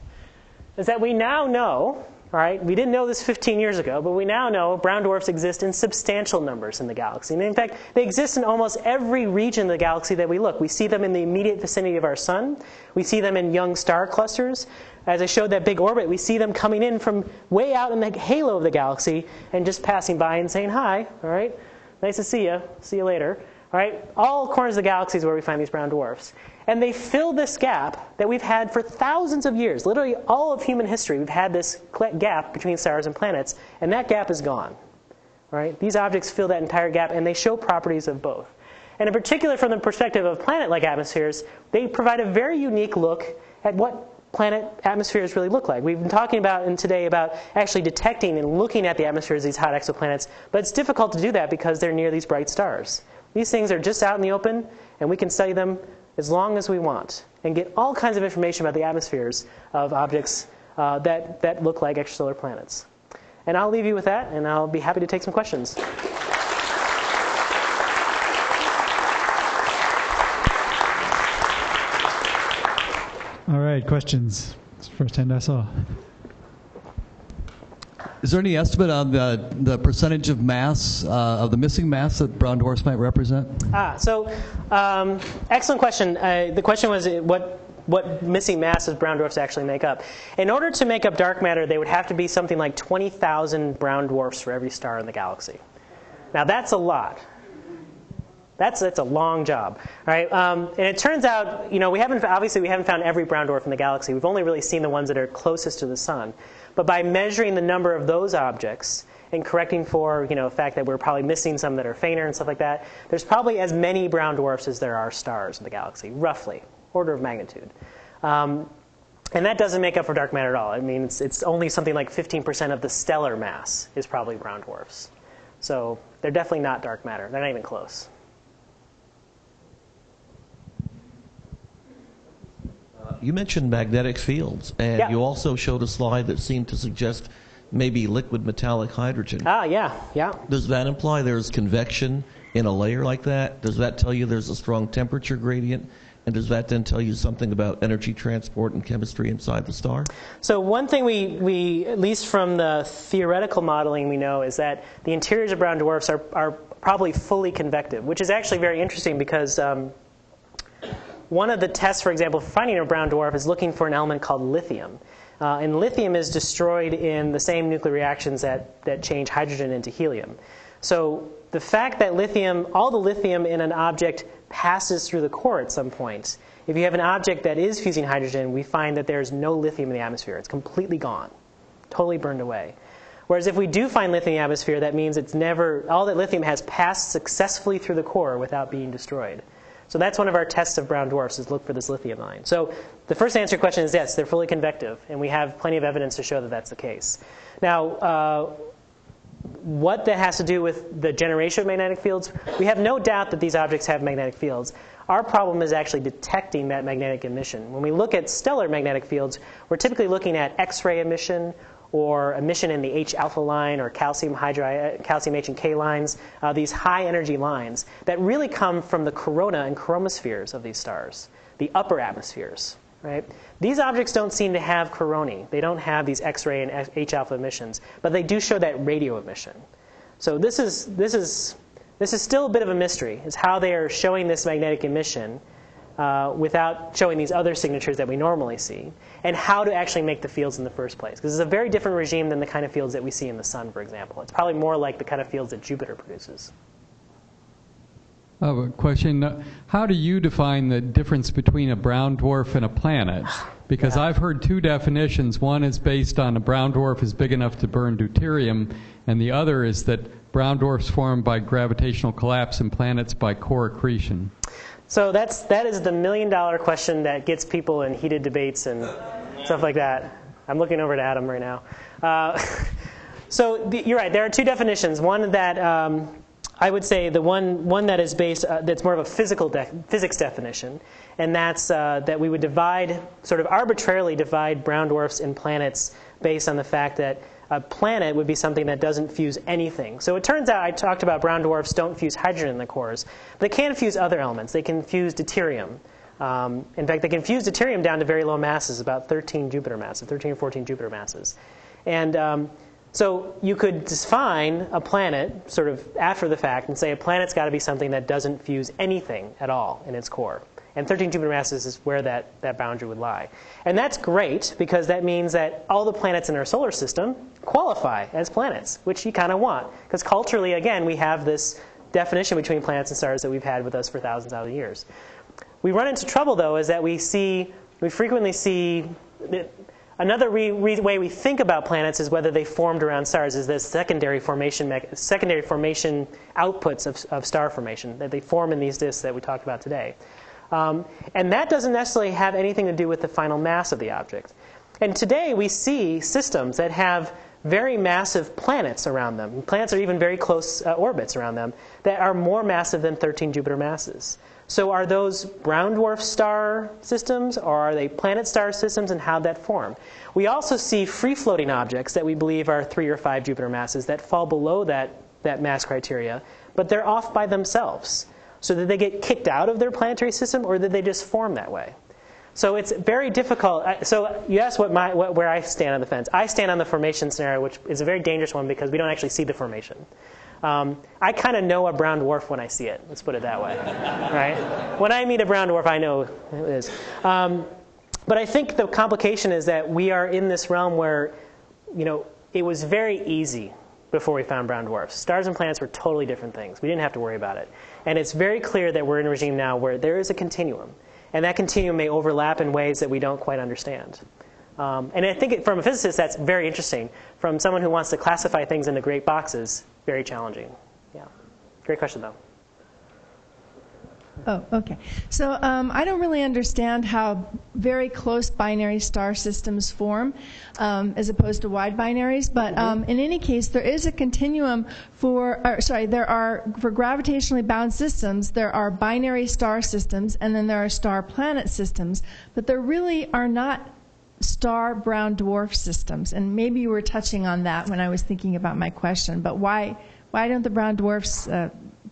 is that we now know, all right, we didn't know this 15 years ago, but we now know brown dwarfs exist in substantial numbers in the galaxy. And in fact, they exist in almost every region of the galaxy that we look. We see them in the immediate vicinity of our sun. We see them in young star clusters as I showed that big orbit, we see them coming in from way out in the halo of the galaxy and just passing by and saying hi. All right, nice to see you. See you later. All right, all corners of the galaxy is where we find these brown dwarfs. And they fill this gap that we've had for thousands of years. Literally all of human history, we've had this gap between stars and planets, and that gap is gone. Right? These objects fill that entire gap, and they show properties of both. And in particular, from the perspective of planet-like atmospheres, they provide a very unique look at what planet atmospheres really look like. We've been talking about in today about actually detecting and looking at the atmospheres of these hot exoplanets, but it's difficult to do that because they're near these bright stars. These things are just out in the open, and we can study them as long as we want and get all kinds of information about the atmospheres of objects uh, that, that look like extrasolar planets. And I'll leave you with that, and I'll be happy to take some questions. All right, questions. It's the first hand I saw. Is there any estimate on the, the percentage of mass, uh, of the missing mass that brown dwarfs might represent? Ah, so um, excellent question. Uh, the question was uh, what, what missing mass does brown dwarfs actually make up? In order to make up dark matter, they would have to be something like 20,000 brown dwarfs for every star in the galaxy. Now, that's a lot. That's, that's a long job, right? Um, and it turns out, you know, we haven't, obviously we haven't found every brown dwarf in the galaxy. We've only really seen the ones that are closest to the sun. But by measuring the number of those objects and correcting for you know the fact that we're probably missing some that are fainter and stuff like that, there's probably as many brown dwarfs as there are stars in the galaxy, roughly, order of magnitude. Um, and that doesn't make up for dark matter at all. I mean, it's, it's only something like 15% of the stellar mass is probably brown dwarfs. So they're definitely not dark matter. They're not even close. You mentioned magnetic fields, and Yeah. you also showed a slide that seemed to suggest maybe liquid metallic hydrogen. Ah, yeah, yeah. Does that imply there's convection in a layer like that? Does that tell you there's a strong temperature gradient? And does that then tell you something about energy transport and chemistry inside the star? So one thing we, we, at least from the theoretical modeling we know, is that the interiors of brown dwarfs are, are probably fully convective, which is actually very interesting because um, one of the tests, for example, for finding a brown dwarf is looking for an element called lithium. Uh, and lithium is destroyed in the same nuclear reactions that, that change hydrogen into helium. So the fact that lithium, all the lithium in an object passes through the core at some point. If you have an object that is fusing hydrogen, we find that there's no lithium in the atmosphere. It's completely gone, totally burned away. Whereas if we do find lithium in the atmosphere, that means it's never, all that lithium has passed successfully through the core without being destroyed. So that's one of our tests of brown dwarfs is look for this lithium ion. So the first answer to question is yes, they're fully convective, and we have plenty of evidence to show that that's the case. Now, uh, what that has to do with the generation of magnetic fields, we have no doubt that these objects have magnetic fields. Our problem is actually detecting that magnetic emission. When we look at stellar magnetic fields, we're typically looking at X-ray emission or emission in the H alpha line or calcium calcium H and K lines, uh, these high energy lines that really come from the corona and chromospheres of these stars, the upper atmospheres. Right? These objects don't seem to have coronae. They don't have these X-ray and H alpha emissions, but they do show that radio emission. So this is this is this is still a bit of a mystery. Is how they are showing this magnetic emission uh, without showing these other signatures that we normally see, and how to actually make the fields in the first place. Because it's a very different regime than the kind of fields that we see in the sun, for example. It's probably more like the kind of fields that Jupiter produces. I have a question. Uh, How do you define the difference between a brown dwarf and a planet? Because Yeah. I've heard two definitions. One is based on a brown dwarf is big enough to burn deuterium, and the other is that brown dwarfs form by gravitational collapse and planets by core accretion. So that's that is the million dollar question that gets people in heated debates and stuff like that. I'm looking over to Adam right now. Uh, so the, you're right. There are two definitions. One that um, I would say the one one that is based uh, that's more of a physical de- physics definition, and that's uh, that we would divide sort of arbitrarily divide brown dwarfs and planets based on the fact that a planet would be something that doesn't fuse anything. So it turns out I talked about brown dwarfs don't fuse hydrogen in the cores. They can fuse other elements. They can fuse deuterium. Um, in fact, they can fuse deuterium down to very low masses, about 13 Jupiter masses, 13 or 14 Jupiter masses. And um, so you could define a planet sort of after the fact and say a planet's got to be something that doesn't fuse anything at all in its core. And 13 Jupiter masses is where that, that boundary would lie. And that's great because that means that all the planets in our solar system qualify as planets, which you kind of want. Because culturally, again, we have this definition between planets and stars that we've had with us for thousands of years. We run into trouble, though, is that we see, we frequently see, another re- re- way we think about planets is whether they formed around stars, is the secondary formation, secondary formation outputs of, of star formation, that they form in these disks that we talked about today. Um, and that doesn't necessarily have anything to do with the final mass of the object. And today we see systems that have very massive planets around them. Planets are even very close uh, orbits around them that are more massive than 13 Jupiter masses. So are those brown dwarf star systems or are they planet star systems and how that form? We also see free floating objects that we believe are three or five Jupiter masses that fall below that, that mass criteria, but they're off by themselves. So did they get kicked out of their planetary system or did they just form that way? So it's very difficult. So you asked what my, what, where I stand on the fence. I stand on the formation scenario, which is a very dangerous one because we don't actually see the formation. Um, I kind of know a brown dwarf when I see it. Let's put it that way, right? When I meet a brown dwarf, I know it is. Um, but I think the complication is that we are in this realm where, you know, it was very easy before we found brown dwarfs. Stars and planets were totally different things. We didn't have to worry about it. And it's very clear that we're in a regime now where there is a continuum. And that continuum may overlap in ways that we don't quite understand. Um, and I think it, from a physicist, that's very interesting. From someone who wants to classify things into great boxes, very challenging. Yeah. Great question, though. Oh, okay. So um, I don't really understand how very close binary star systems form um, as opposed to wide binaries. But um, in any case, there is a continuum for, or, sorry, there are, for gravitationally bound systems, there are binary star systems and then there are star planet systems. But there really are not star brown dwarf systems. And maybe you were touching on that when I was thinking about my question. But why, why don't the brown dwarfs uh,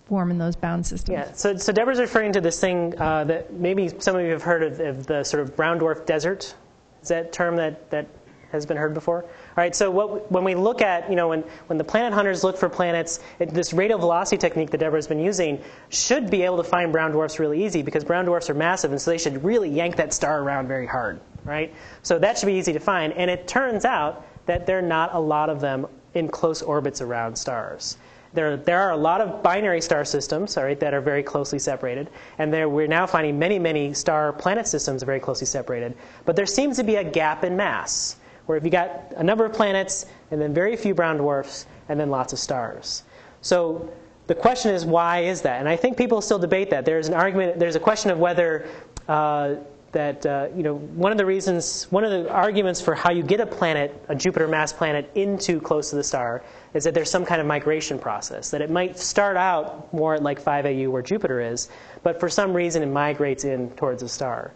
form in those bound systems. Yeah, so, so Deborah's referring to this thing uh, that maybe some of you have heard of, of, the sort of brown dwarf desert. Is that term that, that has been heard before? All right, so what, when we look at, you know, when, when the planet hunters look for planets, it, this radial velocity technique that Deborah's been using should be able to find brown dwarfs really easy because brown dwarfs are massive and so they should really yank that star around very hard, right? So that should be easy to find. And it turns out that there are not a lot of them in close orbits around stars. There, there are a lot of binary star systems, all right, that are very closely separated, and there, we're now finding many, many star planet systems very closely separated. But there seems to be a gap in mass, where if you got a number of planets, and then very few brown dwarfs, and then lots of stars. So the question is, why is that? And I think people still debate that. There's an argument. There's a question of whether uh, that uh, you know one of the reasons, one of the arguments for how you get a planet, a Jupiter mass planet, into close to the star is that there's some kind of migration process. That it might start out more like 5 AU where Jupiter is, but for some reason it migrates in towards a star.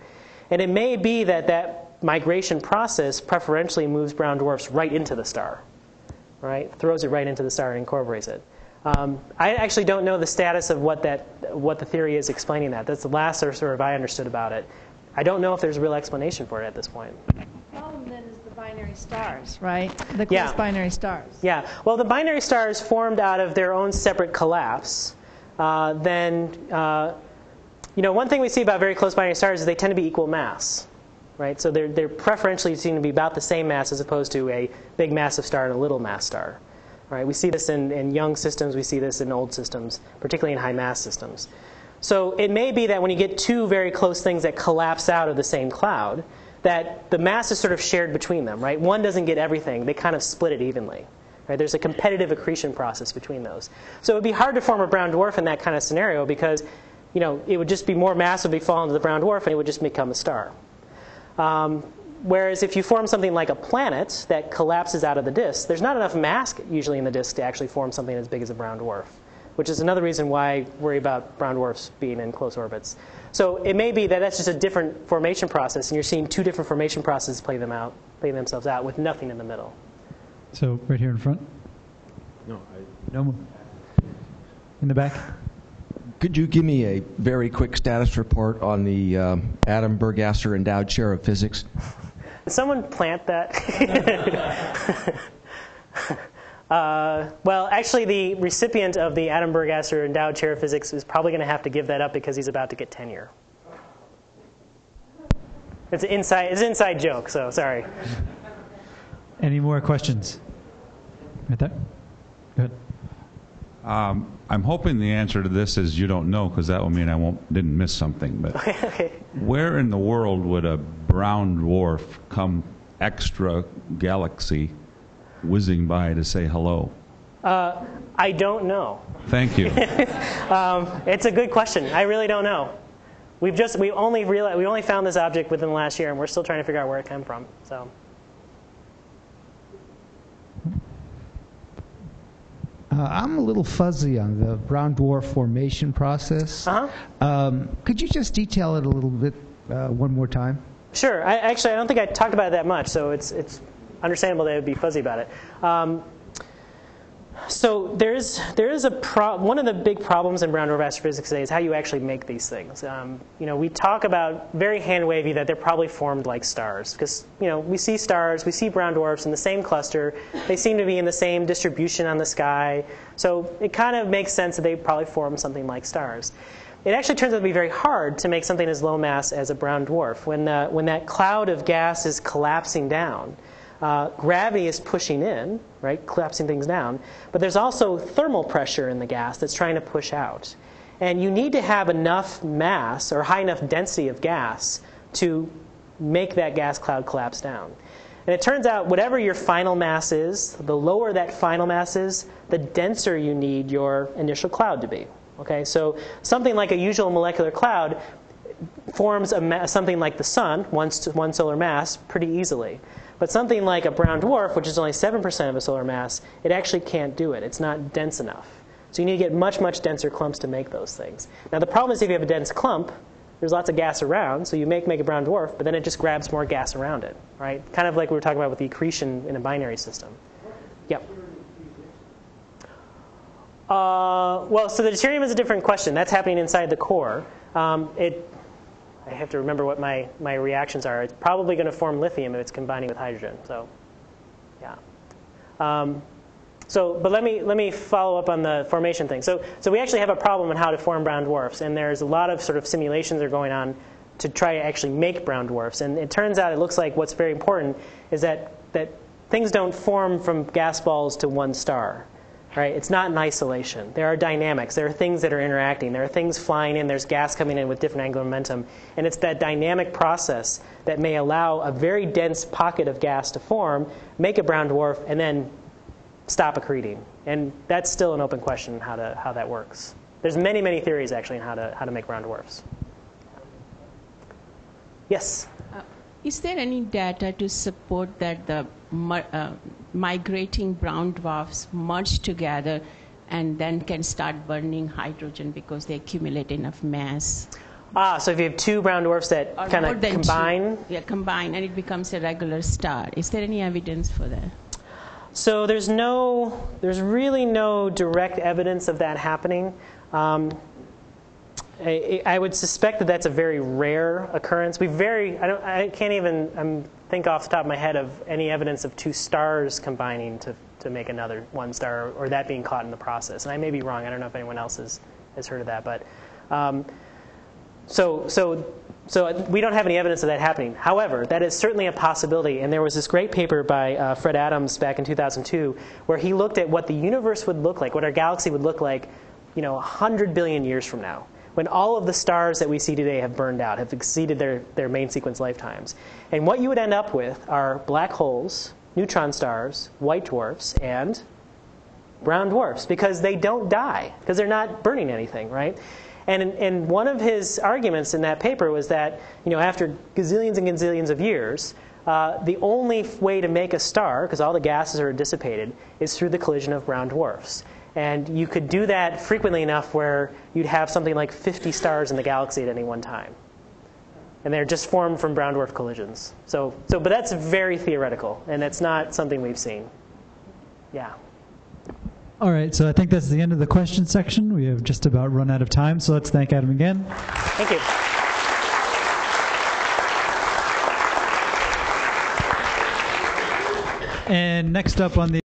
And it may be that that migration process preferentially moves brown dwarfs right into the star, right? Throws it right into the star and incorporates it. Um, I actually don't know the status of what that what the theory is explaining that. That's the last sort of I understood about it. I don't know if there's a real explanation for it at this point. The problem then is binary stars, right? The close Yeah. binary stars. Yeah. Well, the binary stars formed out of their own separate collapse. Uh, then, uh, you know, one thing we see about very close binary stars is they tend to be equal mass, right? So they're, they're preferentially seen to be about the same mass as opposed to a big massive star and a little mass star. Right? We see this in, in young systems. We see this in old systems, particularly in high mass systems. So it may be that when you get two very close things that collapse out of the same cloud, that the mass is sort of shared between them, right? One doesn't get everything. They kind of split it evenly. Right? There's a competitive accretion process between those. So it would be hard to form a brown dwarf in that kind of scenario because, you know, it would just be more mass would be falling to the brown dwarf and it would just become a star. Um, whereas if you form something like a planet that collapses out of the disk, there's not enough mass usually in the disk to actually form something as big as a brown dwarf which is another reason why I worry about brown dwarfs being in close orbits. So it may be that that's just a different formation process, and you're seeing two different formation processes play them out, play themselves out with nothing in the middle. So right here in front. No, I, No more. In the back. Could you give me a very quick status report on the um, Adam Burgasser Endowed Chair of Physics? Someone plant that? uh, well, actually, the recipient of the Adam Burgasser Endowed Chair of Physics is probably going to have to give that up because he's about to get tenure. It's an inside, it's an inside joke, so sorry. Any more questions? Right there. Go ahead. Um, I'm hoping the answer to this is you don't know, because that will mean I won't didn't miss something. But okay. where in the world would a brown dwarf come extra galaxy whizzing by to say hello? Uh, I don't know. Thank you. Um, it's a good question. I really don't know. We've just we only realized, we only found this object within the last year, and we're still trying to figure out where it came from. So Uh, I'm a little fuzzy on the brown dwarf formation process. Uh-huh. Um, could you just detail it a little bit uh, one more time? sure. I, actually, I don't think I talked about it that much, so it's it's understandable they would be fuzzy about it. Um, so there's there is a pro- one of the big problems in brown dwarf astrophysics today is how you actually make these things. Um, you know, we talk about very hand wavy that they're probably formed like stars because you know we see stars, we see brown dwarfs in the same cluster. They seem to be in the same distribution on the sky, so it kind of makes sense that they probably form something like stars. It actually turns out to be very hard to make something as low mass as a brown dwarf. When the, when that cloud of gas is collapsing down, uh, gravity is pushing in, right, collapsing things down, but there's also thermal pressure in the gas that's trying to push out. And you need to have enough mass or high enough density of gas to make that gas cloud collapse down. And it turns out whatever your final mass is, the lower that final mass is, the denser you need your initial cloud to be. Okay, so something like a usual molecular cloud forms ma- something like the sun, one, one solar mass, pretty easily. But something like a brown dwarf, which is only 7% of a solar mass, it actually can't do it. It's not dense enough. So you need to get much, much denser clumps to make those things. Now, the problem is if you have a dense clump, there's lots of gas around, so you make, make a brown dwarf, but then it just grabs more gas around it, right? Kind of like we were talking about with the accretion in a binary system. Yep. Uh, well, so the deuterium is a different question. That's happening inside the core. Um, it, I have to remember what my, my reactions are. It's probably going to form lithium if it's combining with hydrogen. So, yeah. Um, so, but let me let me follow up on the formation thing. So, so we actually have a problem in how to form brown dwarfs, and there's a lot of sort of simulations that are going on to try to actually make brown dwarfs. And it turns out it looks like what's very important is that that things don't form from gas balls to one star. Right? It's not in isolation. There are dynamics. There are things that are interacting. There are things flying in. There's gas coming in with different angular momentum. And it's that dynamic process that may allow a very dense pocket of gas to form, make a brown dwarf, and then stop accreting. And that's still an open question how, to, how that works. There's many, many theories actually on how to, how to make brown dwarfs. Yes? Uh, is there any data to support that the uh, migrating brown dwarfs merge together and then can start burning hydrogen because they accumulate enough mass? Ah, so if you have two brown dwarfs that kind of combine? Two, yeah, combine, and it becomes a regular star. Is there any evidence for that? So there's no, there's really no direct evidence of that happening. Um, I, I, would suspect that that's a very rare occurrence. We very, I, don't, I can't even um, think off the top of my head of any evidence of two stars combining to, to make another one star, or, that being caught in the process. And I may be wrong. I don't know if anyone else has, has heard of that, but um, so so so we don't have any evidence of that happening. However, that is certainly a possibility. And there was this great paper by uh, Fred Adams back in 2002 where he looked at what the universe would look like, what our galaxy would look like, you know, 100 billion years from now when all of the stars that we see today have burned out, have exceeded their, their main sequence lifetimes. And what you would end up with are black holes, neutron stars, white dwarfs, and brown dwarfs because they don't die, because they're not burning anything, right? And, and one of his arguments in that paper was that, you know, after gazillions and gazillions of years, uh, the only way to make a star, because all the gases are dissipated, is through the collision of brown dwarfs. And you could do that frequently enough where you'd have something like 50 stars in the galaxy at any one time. And they're just formed from brown dwarf collisions. So, so, but that's very theoretical, and it's not something we've seen. Yeah. All right, so I think that's the end of the question section. We have just about run out of time, so let's thank Adam again. Thank you. And next up on the